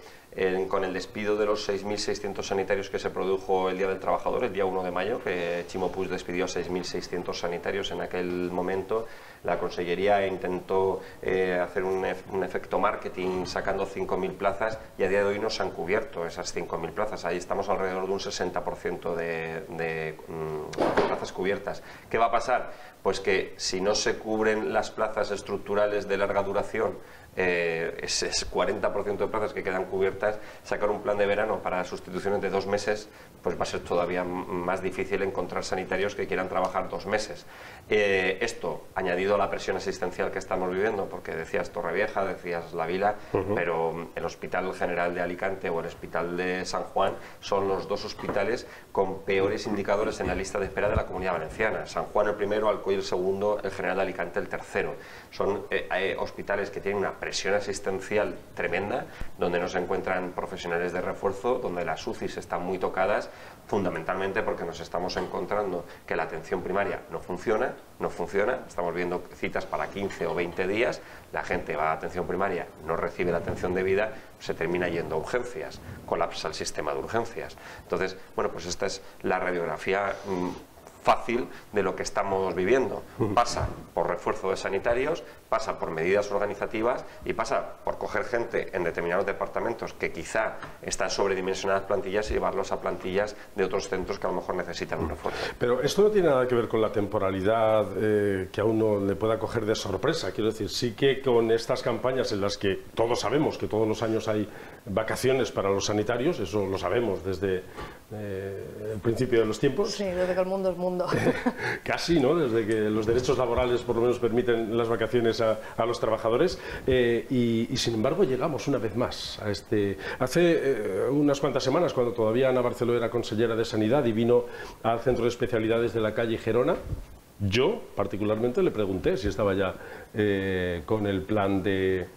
con el despido de los 6.600 sanitarios que se produjo el Día del Trabajador, el día 1 de mayo, que Chimo despidió a 6.600 sanitarios en aquel momento, la Consellería intentó eh, hacer un, un efecto marketing sacando 5.000 plazas y a día de hoy no se han cubierto esas 5.000 plazas. Ahí estamos alrededor de un 60% de, de, mm, plazas cubiertas. ¿Qué va a pasar? Pues que si no se cubren las plazas estructurales de larga duración, eh, ese es 40% de plazas que quedan cubiertas, sacar un plan de verano para sustituciones de dos meses, pues va a ser todavía más difícil encontrar sanitarios que quieran trabajar dos meses. Eh, esto, añadido a la presión asistencial que estamos viviendo, porque decías Torrevieja, decías La Vila, pero el Hospital General de Alicante o el Hospital de San Juan son los dos hospitales con peores indicadores en la lista de espera de la Comunidad Valenciana. San Juan el primero, Alcoy el segundo, el General de Alicante el tercero. Son eh, eh, hospitales que tienen una presión asistencial tremenda, donde no se encuentran profesionales de refuerzo, donde las UCIs están muy tocadas, fundamentalmente porque nos estamos encontrando que la atención primaria no funciona, no funciona, estamos viendo citas para 15 o 20 días, la gente va a atención primaria, no recibe la atención debida, se termina yendo a urgencias, colapsa el sistema de urgencias. Entonces, bueno, pues esta es la radiografía mm, fácil de lo que estamos viviendo. Pasa por refuerzo de sanitarios, pasa por medidas organizativas y pasa por coger gente en determinados departamentos que quizá están sobredimensionadas plantillas y llevarlos a plantillas de otros centros que a lo mejor necesitan un refuerzo. Pero esto no tiene nada que ver con la temporalidad eh, que a uno le pueda coger de sorpresa. Quiero decir, sí que con estas campañas en las que todos sabemos que todos los años hay vacaciones para los sanitarios, eso lo sabemos desde eh, el principio de los tiempos. Sí, desde que el mundo es mundo. (laughs) Casi, ¿no? Desde que los derechos laborales por lo menos permiten las vacaciones a, a los trabajadores. eh, y, y, sin embargo llegamos una vez más a este... Hace eh, unas cuantas semanas, cuando todavía Ana Barceló era consellera de Sanidad y vino al Centro de Especialidades de la calle Gerona, yo particularmente le pregunté si estaba ya con el plan de,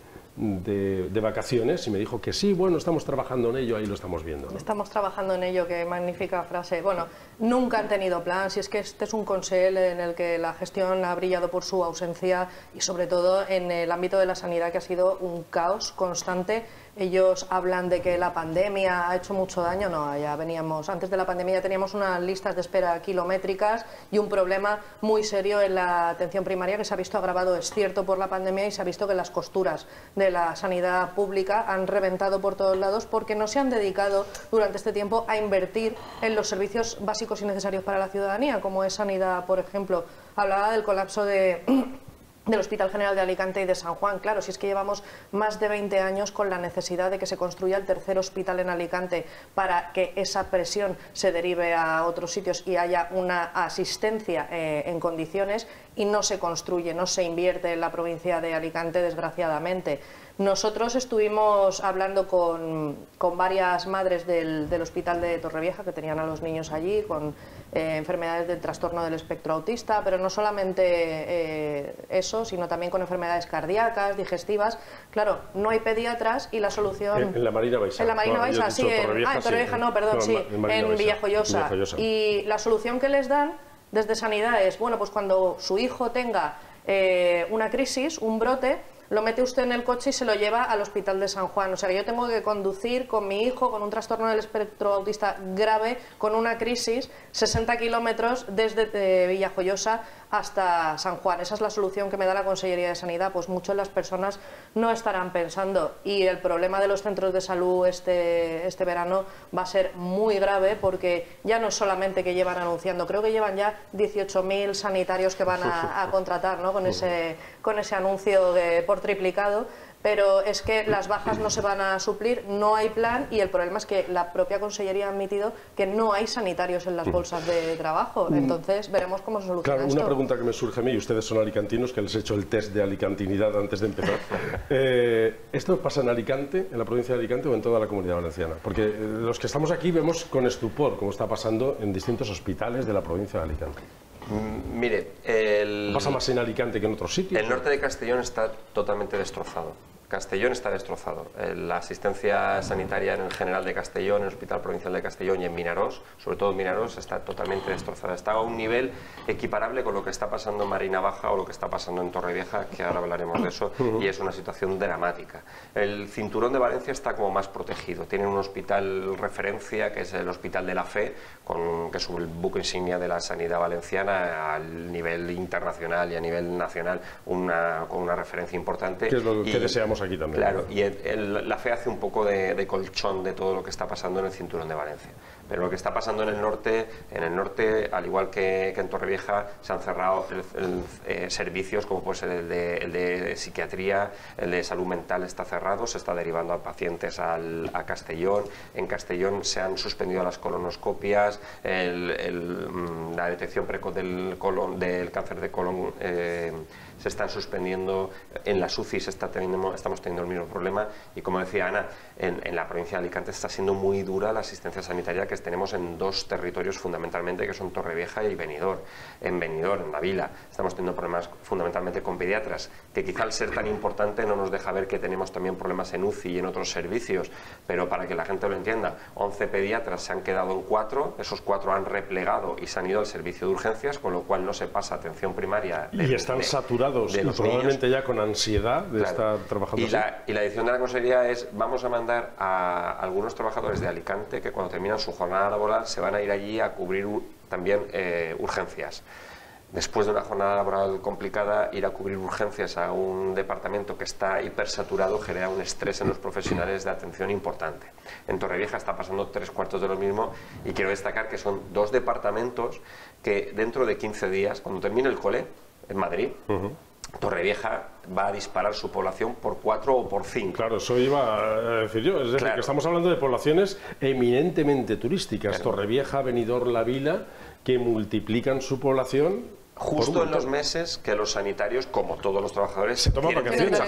de, vacaciones y me dijo que sí, bueno, estamos trabajando en ello, ahí lo estamos viendo. Estamos trabajando en ello, qué magnífica frase. Bueno, nunca han tenido plan, si es que este es un consell en el que la gestión ha brillado por su ausencia y sobre todo en el ámbito de la sanidad que ha sido un caos constante. Ellos hablan de que la pandemia ha hecho mucho daño, no, ya veníamos, antes de la pandemia ya teníamos unas listas de espera kilométricas y un problema muy serio en la atención primaria que se ha visto agravado, es cierto, por la pandemia y se ha visto que las costuras de la sanidad pública han reventado por todos lados porque no se han dedicado durante este tiempo a invertir en los servicios básicos y necesarios para la ciudadanía, como es sanidad, por ejemplo. Hablaba del colapso de (clears throat) del Hospital General de Alicante y de San Juan. Claro, si es que llevamos más de 20 años con la necesidad de que se construya el tercer hospital en Alicante para que esa presión se derive a otros sitios y haya una asistencia eh, en condiciones y no se construye, no se invierte en la provincia de Alicante, desgraciadamente. Nosotros estuvimos hablando con, varias madres del, hospital de Torrevieja que tenían a los niños allí con eh, enfermedades del trastorno del espectro autista, pero no solamente eh, eso, sino también con enfermedades cardíacas, digestivas. Claro, no hay pediatras y la solución... En, la Marina Baixa. En la Marina Baixa, sí. En, ah, en Torrevieja no, perdón, sí. En, Villajoyosa. Y la solución que les dan desde Sanidad es, bueno, pues cuando su hijo tenga eh, una crisis, un brote, lo mete usted en el coche y se lo lleva al hospital de San Juan. O sea que yo tengo que conducir con mi hijo con un trastorno del espectro autista grave, con una crisis, 60 kilómetros desde Villajoyosa hasta San Juan. Esa es la solución que me da la Consellería de Sanidad. Pues muchas de las personas no estarán pensando. Y el problema de los centros de salud este, este verano va a ser muy grave porque ya no es solamente que llevan anunciando, creo que llevan ya 18.000 sanitarios que van a, contratar ¿no? con, ese, con ese anuncio de, por triplicado pero es que las bajas no se van a suplir, no hay plan y el problema es que la propia Consellería ha admitido que no hay sanitarios en las mm. bolsas de trabajo. Mm. Entonces veremos cómo se soluciona Claro, una pregunta que me surge a mí, y ustedes son alicantinos, que les he hecho el test de alicantinidad antes de empezar. (laughs) Eh, ¿Esto pasa en Alicante, en la provincia de Alicante o en toda la comunidad valenciana? Porque eh, los que estamos aquí vemos con estupor cómo está pasando en distintos hospitales de la provincia de Alicante. Mm, mire, el... ¿Pasa más en Alicante que en otros sitios? El norte de Castellón está totalmente destrozado. Castellón está destrozado. Eh, la asistencia sanitaria en el general de Castellón, en el Hospital Provincial de Castellón y en Minarós, sobre todo en Minarós, está totalmente destrozada. Está a un nivel equiparable con lo que está pasando en Marina Baja o lo que está pasando en Torrevieja, que ahora hablaremos de eso, y es una situación dramática. El cinturón de Valencia está como más protegido. Tiene un hospital referencia, que es el Hospital de la Fe, con, que es el buque insignia de la sanidad valenciana al nivel internacional y a nivel nacional, una, con una referencia importante. ¿Qué es lo que deseamos aquí también. Claro, y la fe hace un poco de, colchón de todo lo que está pasando en el cinturón de Valencia. Pero lo que está pasando en el norte, en el norte, al igual que, en Torrevieja, se han cerrado eh, servicios como puede ser el de, psiquiatría, el de salud mental está cerrado, se está derivando a pacientes a Castellón. En Castellón se han suspendido las colonoscopias, mm, la detección precoz del, colon, del cáncer de colon. Eh, se están suspendiendo, en la SUCI se está teniendo, estamos teniendo el mismo problema y como decía Ana, en, la provincia de Alicante está siendo muy dura la asistencia sanitaria que tenemos en dos territorios fundamentalmente que son Torrevieja y Benidorm. En Benidorm, en la vila, estamos teniendo problemas fundamentalmente con pediatras, que quizá al ser tan importante no nos deja ver que tenemos también problemas en UCI y en otros servicios, pero para que la gente lo entienda, 11 pediatras se han quedado en 4, esos 4 han replegado y se han ido al servicio de urgencias, con lo cual no se pasa atención primaria. y están saturados y probablemente ya con ansiedad de estar trabajando y La, y la decisión de la Consejería es, vamos a mandar a algunos trabajadores de Alicante que cuando terminan su jornada laboral se van a ir allí a cubrir también eh, urgencias. Después de una jornada laboral complicada, ir a cubrir urgencias a un departamento que está hipersaturado genera un estrés en los profesionales de atención importante. En Torrevieja está pasando tres cuartos de lo mismo y quiero destacar que son dos departamentos que dentro de 15 días, cuando termine el cole, en Madrid, Torrevieja va a disparar su población por cuatro o por cinco. Claro, eso iba a decir yo. Es decir, que estamos hablando de poblaciones eminentemente turísticas. Torrevieja, Benidorm, La Vila, que multiplican su población justo en los meses que los sanitarios, como todos los trabajadores, se toman vacaciones,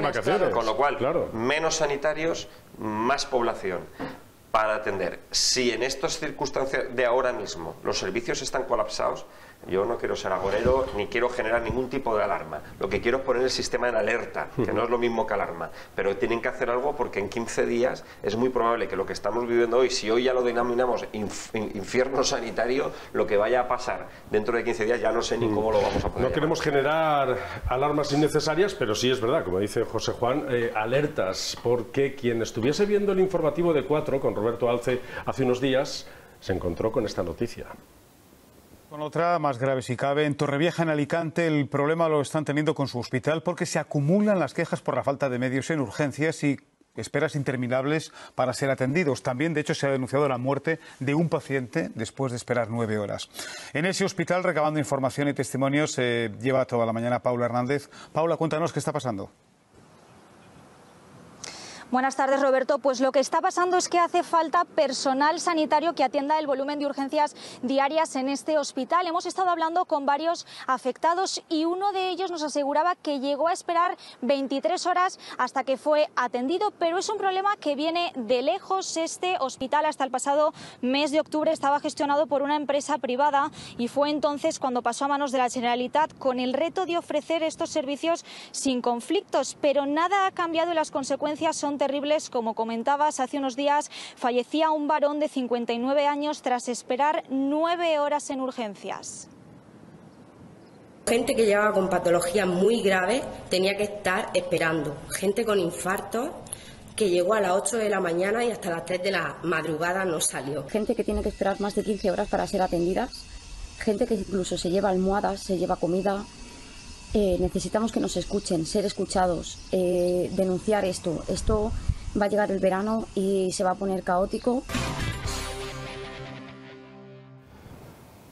vacaciones. Con lo cual, menos sanitarios, más población para atender. Si en estas circunstancias de ahora mismo los servicios están colapsados, yo no quiero ser agorero ni quiero generar ningún tipo de alarma. Lo que quiero es poner el sistema en alerta, que no es lo mismo que alarma. Pero tienen que hacer algo porque en 15 días es muy probable que lo que estamos viviendo hoy, si hoy ya lo denominamos infierno sanitario, lo que vaya a pasar dentro de 15 días ya no sé ni cómo lo vamos a poder. No queremos generar alarmas innecesarias, pero sí es verdad, como dice José Juan, eh, alertas, porque quien estuviese viendo el informativo de 4 con Roberto Alce hace unos días se encontró con esta noticia. Con otra más grave si cabe, en Torrevieja, en Alicante, el problema lo están teniendo con su hospital porque se acumulan las quejas por la falta de medios en urgencias y esperas interminables para ser atendidos. También, de hecho, se ha denunciado la muerte de un paciente después de esperar nueve horas. En ese hospital, recabando información y testimonios, se lleva toda la mañana Paula Hernández. Paula, cuéntanos qué está pasando. Buenas tardes, Roberto. Pues lo que está pasando es que hace falta personal sanitario que atienda el volumen de urgencias diarias en este hospital. Hemos estado hablando con varios afectados y uno de ellos nos aseguraba que llegó a esperar 23 horas hasta que fue atendido, pero es un problema que viene de lejos. Este hospital hasta el pasado mes de octubre estaba gestionado por una empresa privada y fue entonces cuando pasó a manos de la Generalitat con el reto de ofrecer estos servicios sin conflictos, pero nada ha cambiado y las consecuencias son terribles. Como comentabas, hace unos días fallecía un varón de 59 años tras esperar nueve horas en urgencias. Gente que llevaba con patología muy grave tenía que estar esperando. Gente con infarto que llegó a las 8 de la mañana y hasta las 3 de la madrugada no salió. Gente que tiene que esperar más de 15 horas para ser atendidas. Gente que incluso se lleva almohadas, se lleva comida, eh, necesitamos que nos escuchen, ser escuchados, eh, denunciar esto. Esto va a llegar el verano y se va a poner caótico.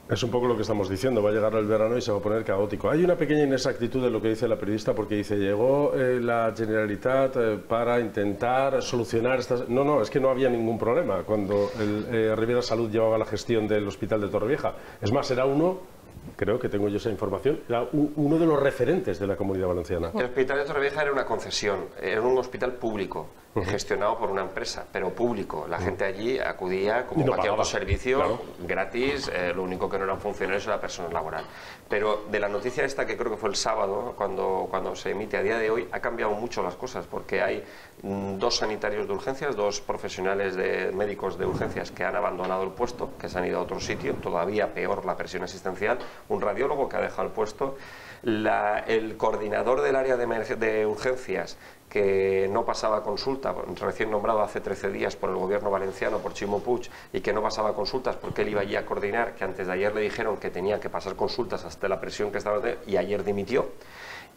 Es un poco lo que estamos diciendo, va a llegar el verano y se va a poner caótico. Hay una pequeña inexactitud en lo que dice la periodista porque dice, llegó eh, la Generalitat para intentar solucionar estas... No, no, es que no había ningún problema cuando el Riviera Salud llevaba la gestión del hospital de Torrevieja. Es más, era uno creo que tengo yo esa información, era uno de los referentes de la comunidad valenciana. El hospital de Torrevieja era una concesión, era un hospital público, gestionado por una empresa, pero público. La gente allí acudía como cualquier otro servicio, gratis, eh, lo único que no eran funcionarios era personal laboral. Pero de la noticia esta, que creo que fue el sábado, cuando, cuando se emite a día de hoy, ha cambiado mucho las cosas, porque hay mm, dos sanitarios de urgencias, dos profesionales de médicos de urgencias que han abandonado el puesto, que se han ido a otro sitio, todavía peor la presión asistencial, un radiólogo que ha dejado el puesto, el coordinador del área de, de urgencias que no pasaba consulta, recién nombrado hace 13 días por el gobierno valenciano, por Chimo Puig, y que no pasaba consultas porque él iba allí a coordinar, que antes de ayer le dijeron que tenía que pasar consultas hasta la presión que estaba y ayer dimitió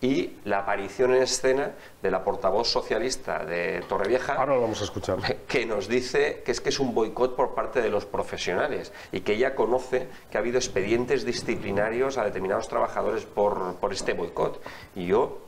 y la aparición en escena de la portavoz socialista de Torrevieja. Ahora lo vamos a escuchar. (laughs) Que nos dice que es que es un boicot por parte de los profesionales y que ella conoce que ha habido expedientes disciplinarios a determinados trabajadores por, por este boicot. Y yo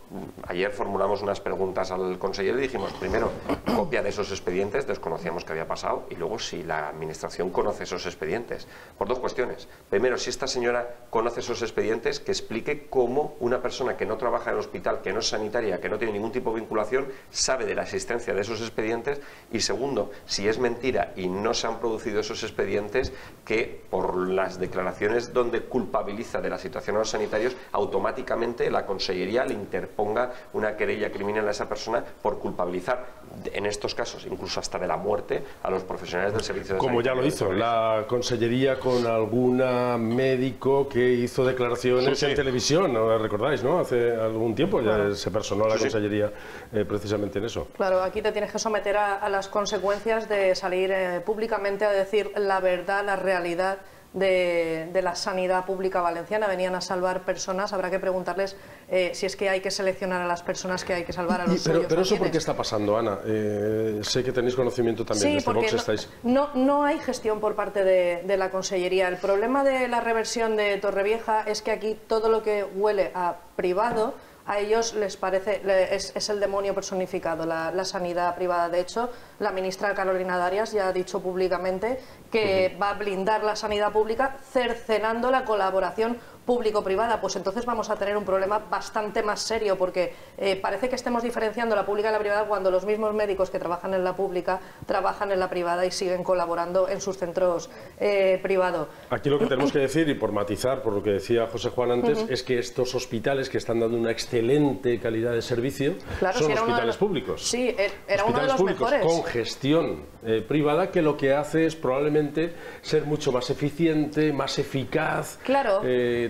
ayer formulamos unas preguntas al consejero y dijimos, primero, copia de esos expedientes, desconocíamos qué había pasado, y luego si la Administración conoce esos expedientes. Por dos cuestiones. Primero, si esta señora conoce esos expedientes, que explique cómo una persona que no trabaja en el hospital, que no es sanitaria, que no tiene ningún tipo de vinculación, sabe de la existencia de esos expedientes. Y segundo, si es mentira y no se han producido esos expedientes, que por las declaraciones donde culpabiliza de la situación a los sanitarios, automáticamente la Consellería le interpone ponga una querella criminal a esa persona por culpabilizar, en estos casos, incluso hasta de la muerte, a los profesionales del servicio de Como ya lo hizo la Consellería con alguna médico que hizo declaraciones en televisión, ¿no recordáis, no? Hace algún tiempo ya se personó la Consellería eh, precisamente en eso. Claro, aquí te tienes que someter a, las consecuencias de salir eh, públicamente a decir la verdad, la realidad de, la sanidad pública valenciana, venían a salvar personas, habrá que preguntarles eh, si es que hay que seleccionar a las personas que hay que salvar a los Pero, pero eso por qué está pasando, Ana. Eh, sé que tenéis conocimiento también sí, de este no, No, no hay gestión por parte de, de la Consellería. El problema de la reversión de Torrevieja es que aquí todo lo que huele a privado a ellos les parece, es, el demonio personificado, la, sanidad privada. De hecho, la ministra Carolina Darias ya ha dicho públicamente que va a blindar la sanidad pública cercenando la colaboración público-privada, pues entonces vamos a tener un problema bastante más serio, porque eh, parece que estemos diferenciando la pública y la privada cuando los mismos médicos que trabajan en la pública trabajan en la privada y siguen colaborando en sus centros eh, privados. Aquí lo que tenemos que decir, y por matizar, por lo que decía José Juan antes, es que estos hospitales que están dando una excelente calidad de servicio son hospitales públicos. Sí, er, era uno de los públicos mejores. Con gestión eh, privada que lo que hace es probablemente ser mucho más eficiente, más eficaz. Claro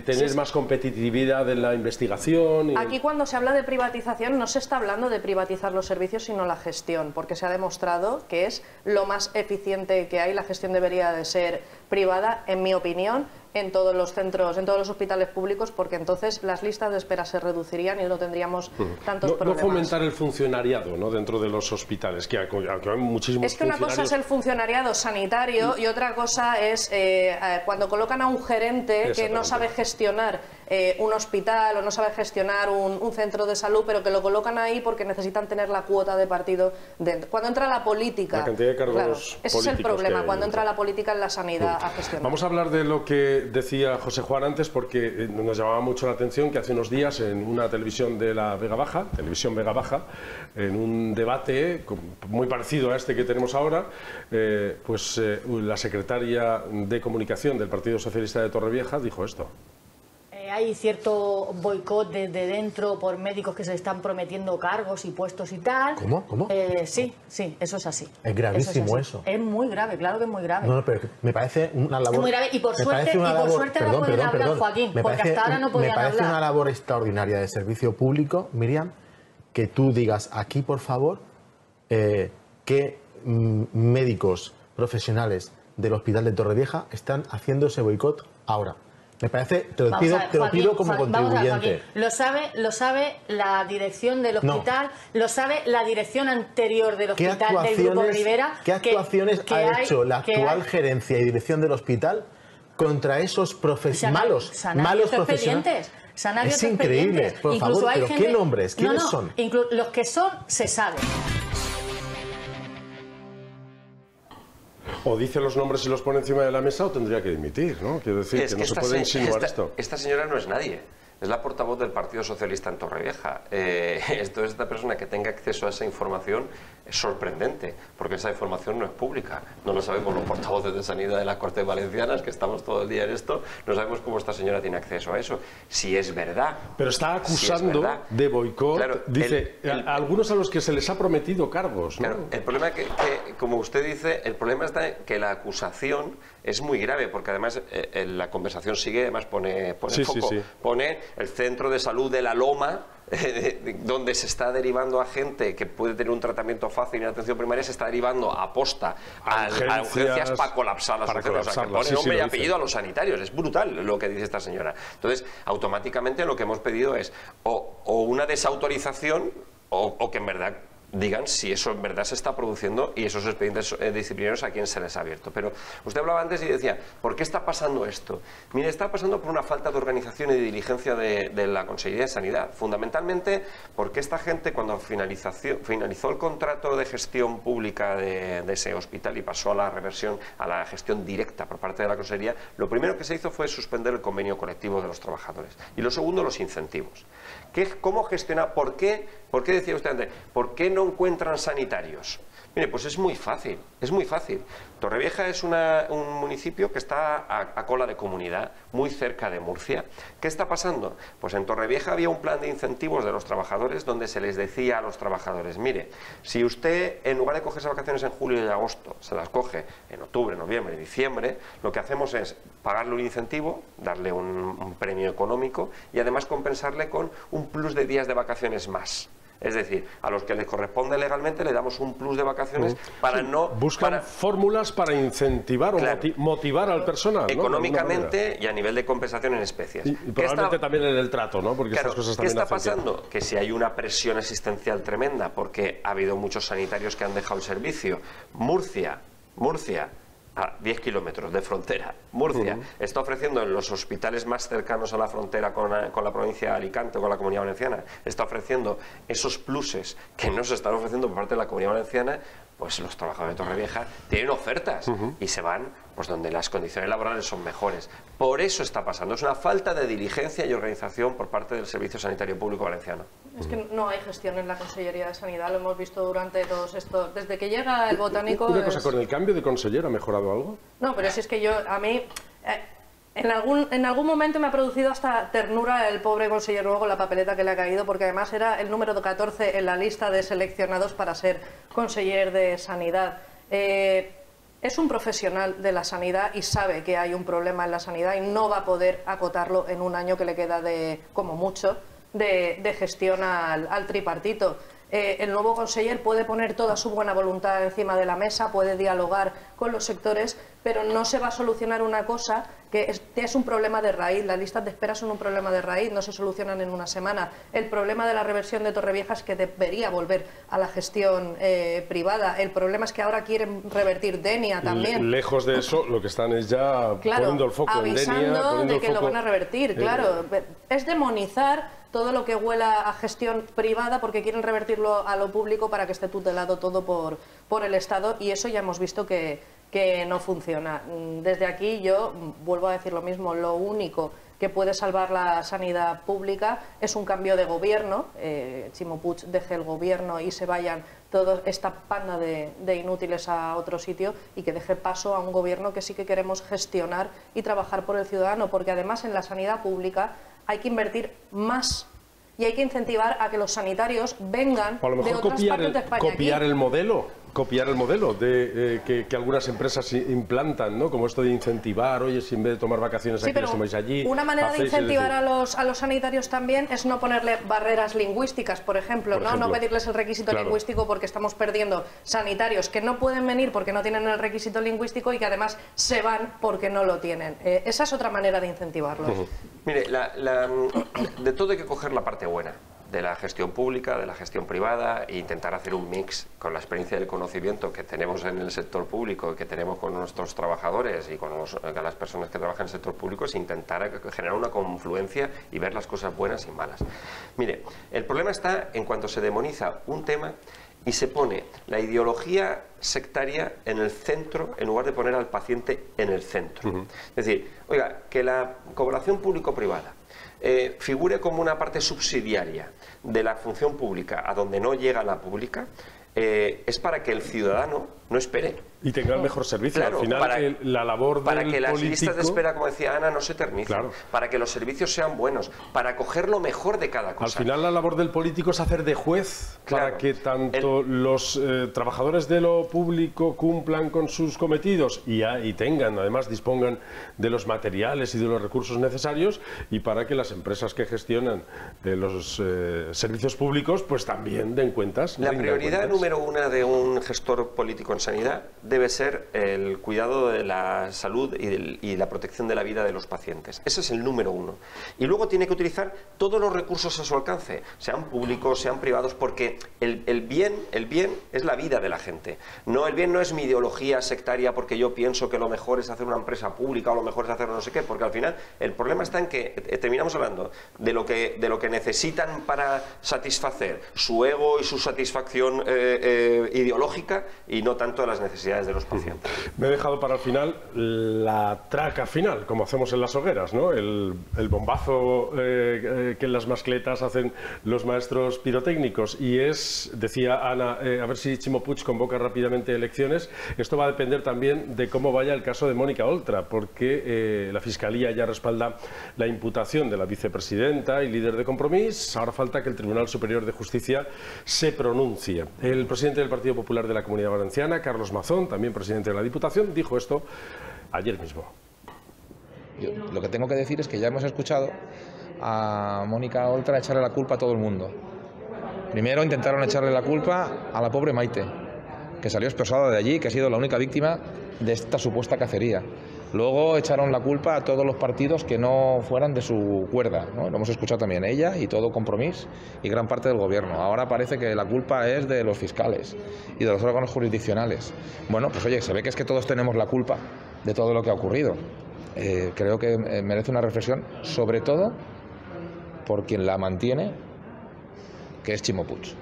tener más competitividad en la investigación. Aquí cuando se habla de privatización no se está hablando de privatizar los servicios, sino la gestión, porque se ha demostrado que es lo más eficiente que hay. La gestión debería de ser privada, en mi opinión, en todos los centros, en todos los hospitales públicos, porque entonces las listas de espera se reducirían y no tendríamos tantos no, problemas. No fomentar el funcionariado ¿no? dentro de los hospitales, que, hay muchísimos Es que una cosa es el funcionariado sanitario y otra cosa es eh, cuando colocan a un gerente que no sabe gestionar eh, un hospital o no sabe gestionar un, centro de salud, pero que lo colocan ahí porque necesitan tener la cuota de partido dentro. Cuando entra la política, la cantidad de cargos claro, ese es el problema, cuando entra la política en la sanidad a gestionar. Vamos a hablar de lo que decía José Juan antes, porque eh, nos llamaba mucho la atención que hace unos días en una televisión de la Vega Baja, televisión Vega Baja, en un debate muy parecido a este que tenemos ahora, eh, pues la secretaria de comunicación del Partido Socialista de Torrevieja dijo esto hay cierto boicot desde dentro por médicos que se están prometiendo cargos y puestos y tal. ¿Cómo? ¿Cómo? Eh, sí, sí, eso es así. Es gravísimo eso. Es, muy grave, claro que es muy grave. No, pero me parece una labor... Es muy grave y por suerte, y por suerte perdón, perdón, hablar, Joaquín, porque hasta ahora no podían hablar. Me parece una labor extraordinaria de servicio público, Miriam, que tú digas aquí, por favor, eh, que mm, médicos profesionales del Hospital de Torrevieja están haciendo ese boicot ahora. Me parece, te lo, pido, te lo pido como contribuyente. lo sabe, lo sabe la dirección del hospital, lo sabe la dirección anterior del hospital del Grupo Rivera. ¿Qué actuaciones ha hecho la actual gerencia y dirección del hospital contra esos malos, malos profesionales? es increíble, por favor, pero ¿qué nombres? ¿Quiénes son? Los que son se saben. O dice los nombres y los pone encima de la mesa o tendría que dimitir, ¿no? Quiero decir que, no se puede insinuar esto. Esta señora no es nadie es la portavoz del Partido Socialista en Torrevieja. Eh, (laughs) esto es esta persona que tenga acceso a esa información es sorprendente, porque esa información no es pública. No lo sabemos los portavoces de sanidad de las Cortes Valencianas, que estamos todo el día en esto, no sabemos cómo esta señora tiene acceso a eso. Si es verdad. Pero está acusando de boicot, dice, a, algunos a los que se les ha prometido cargos. ¿no? Claro, el problema es que, como usted dice, el problema está en que la acusación es muy grave, porque además eh, la conversación sigue, además pone, pone foco, pone el centro de salud de la Loma, (laughs) donde se está derivando a gente que puede tener un tratamiento fácil en atención primaria, se está derivando a posta a, urgencias, para colapsar las urgencias. pone nombre y apellido a los sanitarios. Es brutal lo que dice esta señora. Entonces, automáticamente lo que hemos pedido es o, una desautorización o que en verdad digan si eso en verdad se está produciendo y esos expedientes eh, disciplinarios a quién se les ha abierto. Pero usted hablaba antes y decía, ¿por qué está pasando esto? Mire, está pasando por una falta de organización y de diligencia de, la Consejería de Sanidad. Fundamentalmente porque esta gente cuando finalizó el contrato de gestión pública de, ese hospital y pasó a la reversión, a la gestión directa por parte de la Consejería, lo primero que se hizo fue suspender el convenio colectivo de los trabajadores. Y lo segundo, los incentivos. ¿Qué, ¿Cómo gestionar? ¿Por qué? ¿Por qué decía usted antes? ¿Por qué no encuentran sanitarios? Mire, pues es muy fácil, es muy fácil. Torrevieja es un municipio que está a, cola de comunidad, muy cerca de Murcia. ¿Qué está pasando? Pues en Torrevieja había un plan de incentivos de los trabajadores donde se les decía a los trabajadores, mire, si usted en lugar de cogerse vacaciones en julio y agosto, se las coge en octubre, noviembre diciembre, lo que hacemos es pagarle un incentivo, darle un premio económico y además compensarle con un plus de días de vacaciones más. Es decir, a los que les corresponde legalmente le damos un plus de vacaciones para no... Buscan fórmulas para incentivar o motivar al personal. Económicamente y a nivel de compensación en especies. Y, probablemente también en el trato, ¿no? Porque estas cosas también ¿Qué está pasando? Que si hay una presión asistencial tremenda, porque ha habido muchos sanitarios que han dejado el servicio. Murcia, Murcia, a 10 kilómetros de frontera. Murcia está ofreciendo en los hospitales más cercanos a la frontera con la, con la, provincia de Alicante o con la Comunidad Valenciana, está ofreciendo esos pluses que no se están ofreciendo por parte de la Comunidad Valenciana, pues los trabajadores de Torrevieja tienen ofertas y se van pues donde las condiciones laborales son mejores. Por eso está pasando. Es una falta de diligencia y organización por parte del Servicio Sanitario Público Valenciano. Es que no hay gestión en la Consellería de Sanidad, lo hemos visto durante todos estos... Desde que llega el botánico... Una cosa, ¿con el cambio de consellera ha mejorado algo? No, pero si es que yo, a mí... Eh, en algún, en algún momento me ha producido hasta ternura el pobre consejero luego la papeleta que le ha caído, porque además era el número 14 en la lista de seleccionados para ser conseller de Sanidad. Eh, es un profesional de la sanidad y sabe que hay un problema en la sanidad y no va a poder acotarlo en un año que le queda de, como mucho, de, gestión al, tripartito. Eh, el nuevo conseller puede poner toda su buena voluntad encima de la mesa, puede dialogar con los sectores, pero no se va a solucionar una cosa que es, un problema de raíz. Las listas de espera son un problema de raíz, no se solucionan en una semana. El problema de la reversión de Torrevieja es que debería volver a la gestión eh, privada. El problema es que ahora quieren revertir Denia también. lejos de eso, lo que están es ya poniendo el foco en Denia. de que lo van a revertir, claro. Es demonizar todo lo que huela a gestión privada porque quieren revertirlo a lo público para que esté tutelado todo por, por el Estado y eso ya hemos visto que, no funciona. Desde aquí yo vuelvo a decir lo mismo, lo único que puede salvar la sanidad pública es un cambio de gobierno, eh, Chimo deje el gobierno y se vayan toda esta panda de, de, inútiles a otro sitio y que deje paso a un gobierno que sí que queremos gestionar y trabajar por el ciudadano, porque además en la sanidad pública hay que invertir más y hay que incentivar a que los sanitarios vengan a lo mejor de otras copiar partes de España. copiar el modelo copiar el modelo de, eh, que, algunas empresas implantan, ¿no? Como esto de incentivar, oye, si en vez de tomar vacaciones aquí, los tomáis allí. Una manera de incentivar a, los, a los sanitarios también es no ponerle barreras lingüísticas, por ejemplo, ¿no? no pedirles el requisito lingüístico porque estamos perdiendo sanitarios que no pueden venir porque no tienen el requisito lingüístico y que además se van porque no lo tienen. Eh, esa es otra manera de incentivarlos. Mire, de todo hay que coger la parte buena de la gestión pública, de la gestión privada e intentar hacer un mix con la experiencia del conocimiento que tenemos en el sector público y que tenemos con nuestros trabajadores y con, las personas que trabajan en el sector público es intentar generar una confluencia y ver las cosas buenas y malas. Mire, el problema está en cuanto se demoniza un tema y se pone la ideología sectaria en el centro en lugar de poner al paciente en el centro. Es decir, oiga, que la colaboración público-privada eh, figure como una parte subsidiaria de la función pública a donde no llega la pública, eh, es para que el ciudadano no espere. Y tenga el mejor servicio. Al final, para, la labor Para del que las político... listas de espera, como decía Ana, no se terminen. Para que los servicios sean buenos. Para coger lo mejor de cada cosa. Al final, la labor del político es hacer de juez para que tanto los eh, trabajadores de lo público cumplan con sus cometidos y, y, tengan, además, dispongan de los materiales y de los recursos necesarios y para que las empresas que gestionan de los eh, servicios públicos, pues también den cuentas. La prioridad número una de un gestor político en sanidad debe ser el cuidado de la salud y, la protección de la vida de los pacientes. Ese es el número uno. Y luego tiene que utilizar todos los recursos a su alcance, sean públicos, sean privados, porque el, bien, el bien es la vida de la gente. No, el bien no es mi ideología sectaria porque yo pienso que lo mejor es hacer una empresa pública o lo mejor es hacer no sé qué, porque al final el problema está en que eh, terminamos hablando de lo que, de lo que necesitan para satisfacer su ego y su satisfacción eh, eh, ideológica y no tanto las necesidades de los pacientes. (laughs) Me he dejado para el final la traca final, como hacemos en las hogueras, ¿no? El, bombazo eh, eh, que en las mascletas hacen los maestros pirotécnicos. Y es, decía Ana, a ver si Chimo convoca rápidamente elecciones. Esto va a depender también de cómo vaya el caso de Mónica Oltra, porque la Fiscalía ya respalda la imputación de la vicepresidenta y líder de Compromís. Ahora falta que el Tribunal Superior de Justicia se pronuncie. El presidente del Partido Popular de la Comunidad Valenciana, Carlos Mazón, también presidente de la Diputación, dijo esto ayer mismo. lo que tengo que decir es que ya hemos escuchado a Mónica Oltra echarle la culpa a todo el mundo. Primero intentaron echarle la culpa a la pobre Maite, que salió esposada de allí, que ha sido la única víctima de esta supuesta cacería. Luego echaron la culpa a todos los partidos que no fueran de su cuerda. ¿no? Lo hemos escuchado también ella y todo compromiso y gran parte del gobierno. Ahora parece que la culpa es de los fiscales y de los órganos jurisdiccionales. Bueno, pues oye, se ve que es que todos tenemos la culpa de todo lo que ha ocurrido. Eh, creo que eh, merece una reflexión, sobre todo por quien la mantiene, que es Chimo Puig.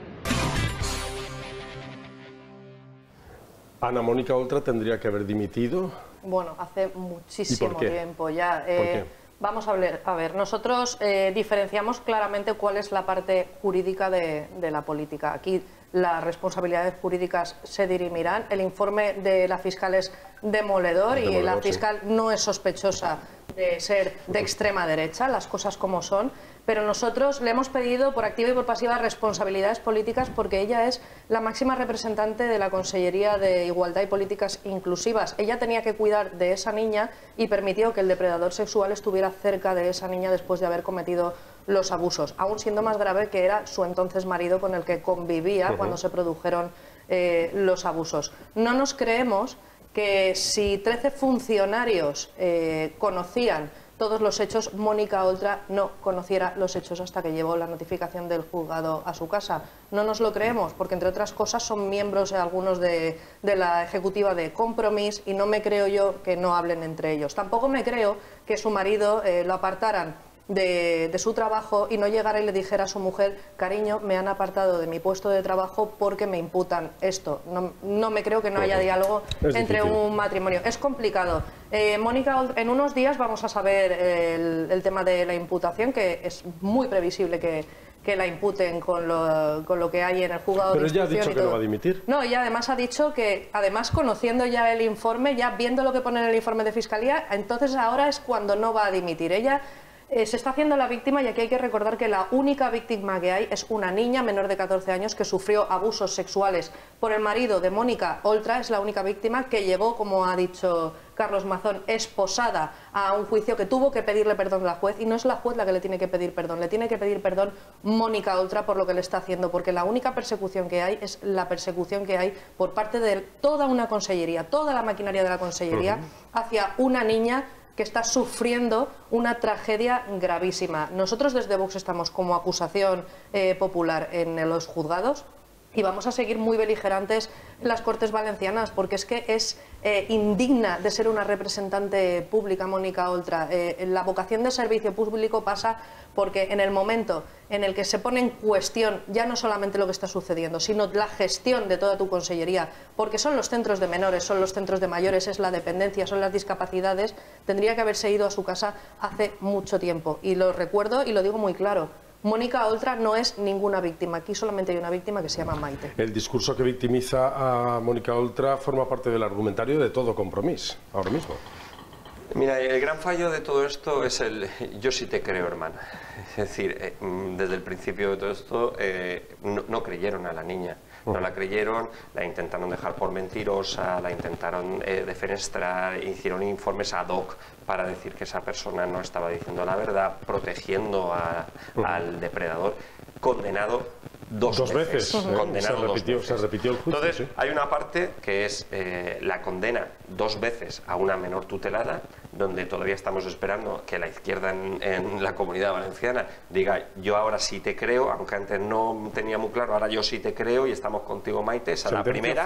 Ana Mónica Oltra tendría que haber dimitido bueno, hace muchísimo tiempo ya. Eh, vamos a ver, a ver nosotros eh, diferenciamos claramente cuál es la parte jurídica de, la política. Aquí las responsabilidades jurídicas se dirimirán. El informe de la fiscal es demoledor, y la fiscal no es sospechosa de ser de extrema derecha, las cosas como son pero nosotros le hemos pedido por activa y por pasiva responsabilidades políticas porque ella es la máxima representante de la Consellería de Igualdad y Políticas Inclusivas. Ella tenía que cuidar de esa niña y permitió que el depredador sexual estuviera cerca de esa niña después de haber cometido los abusos, aún siendo más grave que era su entonces marido con el que convivía cuando se produjeron eh, los abusos. No nos creemos que si 13 funcionarios eh, conocían todos los hechos, Mónica Oltra no conociera los hechos hasta que llevó la notificación del juzgado a su casa. No nos lo creemos, porque entre otras cosas son miembros algunos de, de la ejecutiva de Compromís y no me creo yo que no hablen entre ellos. Tampoco me creo que su marido eh, lo apartaran de, su trabajo y no llegara y le dijera a su mujer, cariño, me han apartado de mi puesto de trabajo porque me imputan esto. No, me creo que no haya diálogo entre un matrimonio. Es complicado. Eh, Mónica, en unos días vamos a saber el, tema de la imputación, que es muy previsible que, la imputen con lo, con lo, que hay en el juzgado Pero ella ha dicho que no va a dimitir. No, y además ha dicho que, además conociendo ya el informe, ya viendo lo que pone en el informe de fiscalía, entonces ahora es cuando no va a dimitir. Ella eh, se está haciendo la víctima y aquí hay que recordar que la única víctima que hay es una niña menor de 14 años que sufrió abusos sexuales por el marido de Mónica Oltra, es la única víctima que llegó, como ha dicho Carlos Mazón, esposada a un juicio que tuvo que pedirle perdón a la juez. Y no es la juez la que le tiene que pedir perdón, le tiene que pedir perdón Mónica Oltra por lo que le está haciendo, porque la única persecución que hay es la persecución que hay por parte de toda una consellería, toda la maquinaria de la consellería hacia una niña que está sufriendo una tragedia gravísima. Nosotros desde Vox estamos como acusación eh, popular en los juzgados y vamos a seguir muy beligerantes las Cortes Valencianas, porque es que es eh, indigna de ser una representante pública, Mónica Oltra. Eh, la vocación de servicio público pasa porque en el momento en el que se pone en cuestión ya no solamente lo que está sucediendo, sino la gestión de toda tu consellería, porque son los centros de menores, son los centros de mayores, es la dependencia, son las discapacidades, tendría que haberse ido a su casa hace mucho tiempo. Y lo recuerdo y lo digo muy claro Mónica Oltra no es ninguna víctima. Aquí solamente hay una víctima que se llama Maite. El discurso que victimiza a Mónica Oltra forma parte del argumentario de todo compromiso, ahora mismo. Mira, el gran fallo de todo esto es el yo sí te creo, hermana. Es decir, eh, mm, desde el principio de todo esto eh, no, creyeron a la niña. No la creyeron, la intentaron dejar por mentirosa, la intentaron eh, defenestrar, hicieron informes ad hoc para decir que esa persona no estaba diciendo la verdad, protegiendo al depredador, condenado dos, veces. Condenado se, repitió, se repitió el juicio. Entonces, hay una parte que es eh, la condena dos veces a una menor tutelada, donde todavía estamos esperando que la izquierda en, la comunidad valenciana diga yo ahora sí te creo, aunque antes no tenía muy claro, ahora yo sí te creo y estamos contigo Maite, esa es la primera,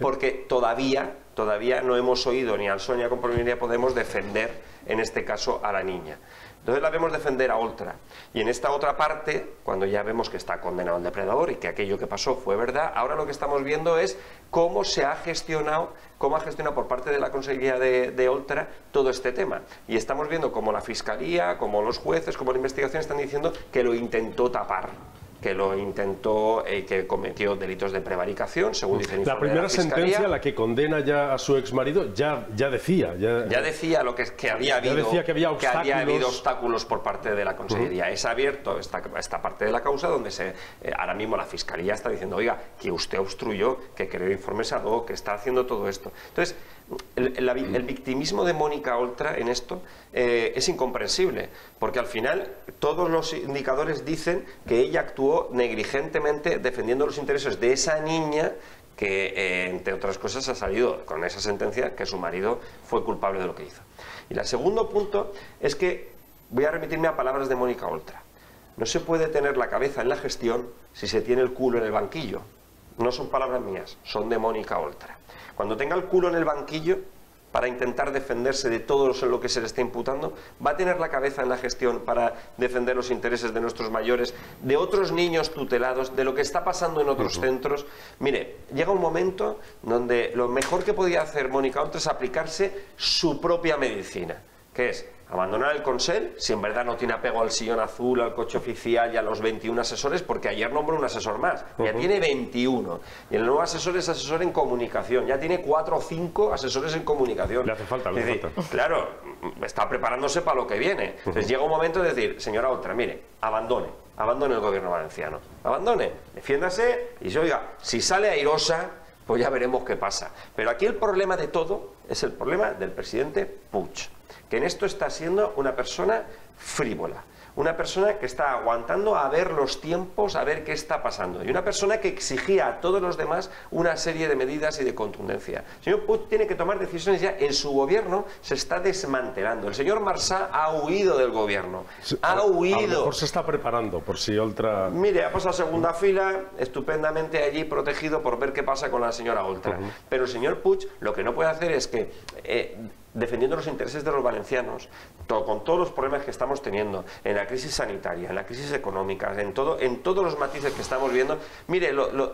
porque todavía, todavía no hemos oído ni al Sonia con Podemos defender en este caso a la niña. Entonces la vemos defender a Oltra. Y en esta otra parte, cuando ya vemos que está condenado el depredador y que aquello que pasó fue verdad, ahora lo que estamos viendo es cómo se ha gestionado, cómo ha gestionado por parte de la Consejería de, de Oltra todo este tema. Y estamos viendo cómo la Fiscalía, como los jueces, como la investigación están diciendo que lo intentó tapar que lo intentó y eh, que cometió delitos de prevaricación, según dice La primera sentencia, la que condena ya a su exmarido, ya, ya decía. Ya, ya decía lo que, que había habido. decía que había obstáculos. Que había habido obstáculos por parte de la Consejería. Es abierto esta, esta parte de la causa donde se, eh, ahora mismo la Fiscalía está diciendo, oiga, que usted obstruyó, que creó informes ad hoc, que está haciendo todo esto. Entonces, el, victimismo de Mónica Oltra en esto eh, es incomprensible, porque al final todos los indicadores dicen que ella actuó negligentemente defendiendo los intereses de esa niña que, eh, entre otras cosas, ha salido con esa sentencia que su marido fue culpable de lo que hizo. Y el segundo punto es que voy a remitirme a palabras de Mónica Oltra. No se puede tener la cabeza en la gestión si se tiene el culo en el banquillo. No son palabras mías, son de Mónica Oltra. Cuando tenga el culo en el banquillo para intentar defenderse de todo lo que se le está imputando, va a tener la cabeza en la gestión para defender los intereses de nuestros mayores, de otros niños tutelados, de lo que está pasando en otros centros. Mire, llega un momento donde lo mejor que podía hacer Mónica Oltra es aplicarse su propia medicina, que es abandonar el Consell, si en verdad no tiene apego al sillón azul, al coche oficial y a los 21 asesores, porque ayer nombró un asesor más, ya tiene 21. Y el nuevo asesor es asesor en comunicación, ya tiene 4 o 5 asesores en comunicación. Le hace falta, le hace falta. Claro, está preparándose para lo que viene. Entonces llega un momento de decir, señora Otra, mire, abandone, abandone el gobierno valenciano, abandone, defiéndase y se oiga, si sale airosa, pues ya veremos qué pasa. Pero aquí el problema de todo es el problema del presidente Puig que en esto está siendo una persona frívola una persona que está aguantando a ver los tiempos, a ver qué está pasando, y una persona que exigía a todos los demás una serie de medidas y de contundencia. El señor Puig tiene que tomar decisiones ya, en su gobierno se está desmantelando. El señor Marsá ha huido del gobierno, ha huido. A lo mejor se está preparando por si otra... Mire, ha pasado a segunda fila, estupendamente allí protegido por ver qué pasa con la señora Oltra. Pero el señor Puig lo que no puede hacer es que... Eh, defendiendo los intereses de los valencianos, con todos los problemas que estamos teniendo, en la crisis sanitaria, en la crisis económica, en, todo, en todos los matices que estamos viendo. Mire,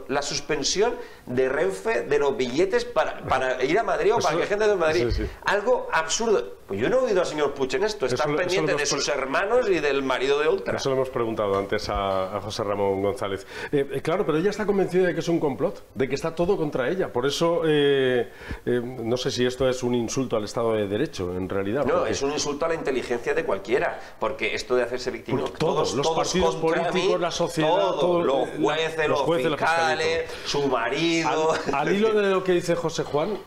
la suspensión de Renfe de los billetes para, ir a Madrid o para que gente de Madrid. Algo absurdo. Pues yo no he oído al señor Puig en esto, está pendiente de sus hermanos y del marido de Ultra. Eso lo hemos preguntado antes a, José Ramón González. Eh, eh, claro, pero ella está convencida de que es un complot, de que está todo contra ella. Por eso, eh, no sé si esto es un insulto al Estado de Derecho, en realidad. No, es un insulto a la inteligencia de cualquiera, porque esto de hacerse víctima... todos, los partidos políticos, la sociedad, todos, los jueces, los, fiscales, su marido... Al, hilo de lo que dice José Juan,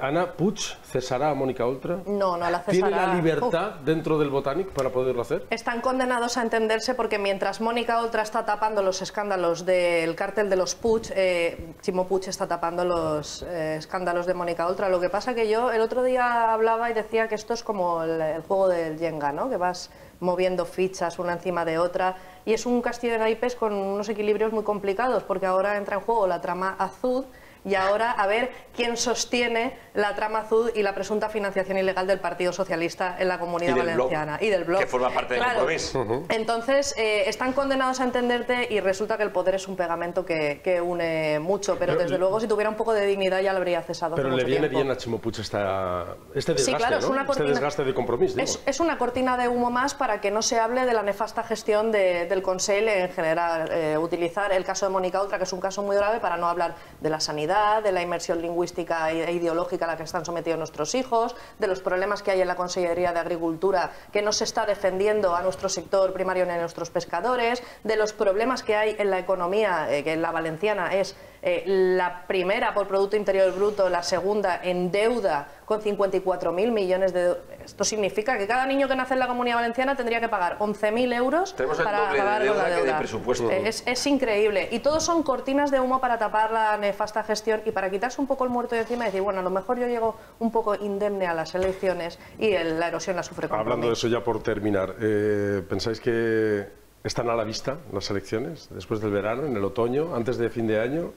Ana Puig cesará a Mónica Oltra. No, no ¿Tiene la libertad dentro del Botanic para poderlo hacer? Están condenados a entenderse porque mientras Mónica Oltra está tapando los escándalos del cártel de los Puig, eh, Chimo Puig está tapando los eh, escándalos de Mónica Oltra. Lo que pasa que yo el otro día hablaba y decía que esto es como el, juego del Jenga, ¿no? que vas moviendo fichas una encima de otra y es un castillo de naipes con unos equilibrios muy complicados porque ahora entra en juego la trama azul y ahora a ver quién sostiene la trama azul y la presunta financiación ilegal del Partido Socialista en la Comunidad Valenciana y del blog. Que forma parte del compromiso. Entonces, eh, están condenados a entenderte y resulta que el poder es un pegamento que, une mucho, pero, desde luego si tuviera un poco de dignidad ya lo habría cesado. Pero le viene bien a Chimopuch esta, este desgaste, este desgaste de compromiso. Es, una cortina de humo más para que no se hable de la nefasta gestión del Consejo en general. Eh, utilizar el caso de Mónica Ultra, que es un caso muy grave, para no hablar de la sanidad de la inmersión lingüística e ideológica a la que están sometidos nuestros hijos, de los problemas que hay en la Consellería de Agricultura que no se está defendiendo a nuestro sector primario ni a nuestros pescadores, de los problemas que hay en la economía, eh, que en la valenciana es eh, la primera por Producto Interior Bruto, la segunda en deuda con 54.000 millones de Esto significa que cada niño que nace en la Comunidad Valenciana tendría que pagar 11.000 euros para pagar con la deuda. presupuesto. Eh, es, es, increíble. Y todos son cortinas de humo para tapar la nefasta gestión y para quitarse un poco el muerto de encima y decir, bueno, a lo mejor yo llego un poco indemne a las elecciones y la erosión la sufre con Hablando de eso ya por terminar, eh, ¿pensáis que están a la vista las elecciones después del verano, en el otoño, antes de fin de año?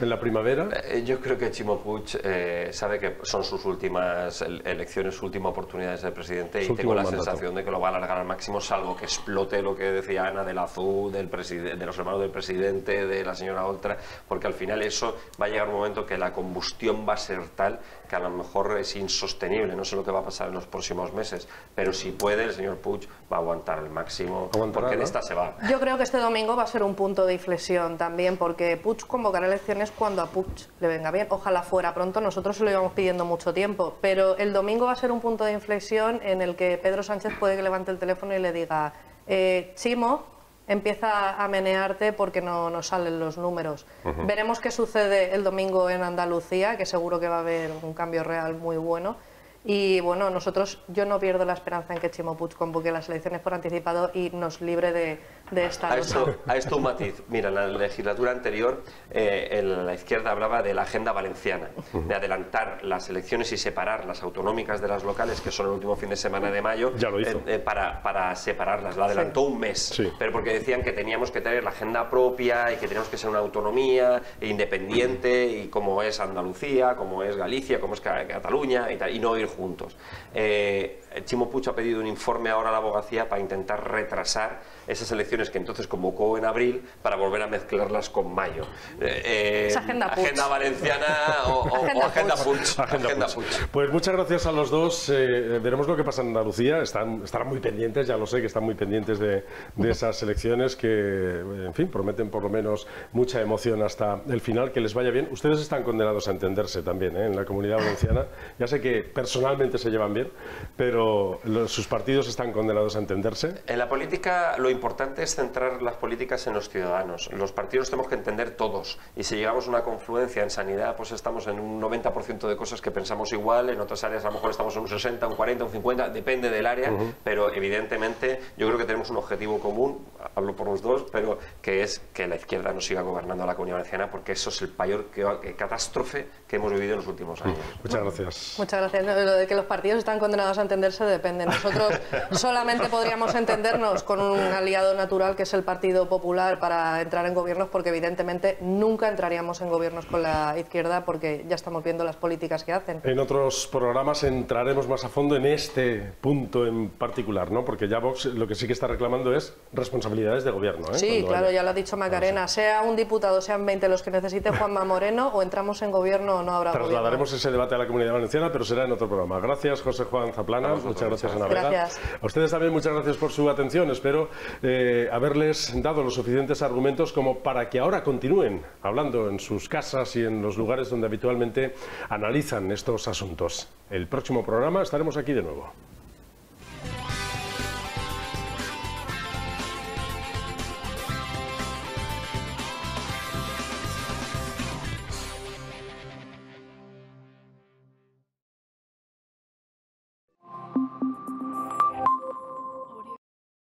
En la primavera? Eh, yo creo que Chimo Puig eh, sabe que son sus últimas elecciones, su última oportunidad de ser presidente y tengo la sensación de que lo va a alargar al máximo, salvo que explote lo que decía Ana del azul, del de los hermanos del presidente, de la señora Oltra, porque al final eso va a llegar un momento que la combustión va a ser tal que a lo mejor es insostenible, no sé lo que va a pasar en los próximos meses, pero si puede el señor Puig va a aguantar al máximo, porque en esta se va. Yo creo que este domingo va a ser un punto de inflexión también, porque Puig convocará elecciones cuando a Puig le venga bien, ojalá fuera pronto, nosotros se lo íbamos pidiendo mucho tiempo, pero el domingo va a ser un punto de inflexión en el que Pedro Sánchez puede que levante el teléfono y le diga, eh, Chimo, empieza a menearte porque no nos salen los números. Veremos qué sucede el domingo en Andalucía, que seguro que va a haber un cambio real muy bueno. Y bueno, nosotros, yo no pierdo la esperanza en que Chimo Puig convoque las elecciones por anticipado y nos libre de, de esta a esto, a esto un matiz. Mira, en la legislatura anterior eh, la izquierda hablaba de la agenda valenciana, de adelantar las elecciones y separar las autonómicas de las locales, que son el último fin de semana de mayo, ya lo hizo. Eh, eh, para, para, separarlas. La adelantó un mes, pero porque decían que teníamos que tener la agenda propia y que teníamos que ser una autonomía independiente y como es Andalucía, como es Galicia, como es Cataluña y, tal, y no ir juntos. Chimo Pucho ha pedido un informe ahora a la abogacía para intentar retrasar esas elecciones que entonces convocó en abril para volver a mezclarlas con mayo. Eh, agenda, valenciana o, agenda, agenda, Pues muchas gracias a los dos. Eh, veremos lo que pasa en Andalucía. Están, estarán muy pendientes, ya lo sé, que están muy pendientes de, esas elecciones que, en fin, prometen por lo menos mucha emoción hasta el final. Que les vaya bien. Ustedes están condenados a entenderse también ¿eh? en la comunidad valenciana. Ya sé que personalmente se llevan bien, pero sus partidos están condenados a entenderse. En la política lo importante es centrar las políticas en los ciudadanos. Los partidos tenemos que entender todos. Y si llegamos a una confluencia en sanidad, pues estamos en un 90% de cosas que pensamos igual, en otras áreas a lo mejor estamos en un 60, un 40, un 50, depende del área, pero evidentemente yo creo que tenemos un objetivo común, hablo por los dos, pero que es que la izquierda no siga gobernando la Comunidad Valenciana, porque eso es el mayor catástrofe que hemos vivido en los últimos años. Muchas gracias. Muchas gracias. Lo de que los partidos están condenados a entenderse depende. Nosotros (laughs) solamente podríamos entendernos con un aliado natural que es el Partido Popular para entrar en gobiernos, porque evidentemente nunca entraríamos en gobiernos con la izquierda porque ya estamos viendo las políticas que hacen. En otros programas entraremos más a fondo en este punto en particular, ¿no? Porque ya Vox lo que sí que está reclamando es responsabilidades de gobierno. ¿eh? Sí, claro, ya lo ha dicho Macarena. Sea un diputado, sean 20 los que necesite Juanma Moreno, o entramos en gobierno o no habrá Trasladaremos ese debate a la Comunidad Valenciana, pero será en otro programa. Gracias, José Juan Zaplana. Muchas gracias, Ana Gracias. A ustedes también muchas gracias por su atención. Espero eh, haberles dado los suficientes argumentos como para que ahora continúen hablando en sus casas y en los lugares donde habitualmente analizan estos asuntos. El próximo programa estaremos aquí de nuevo.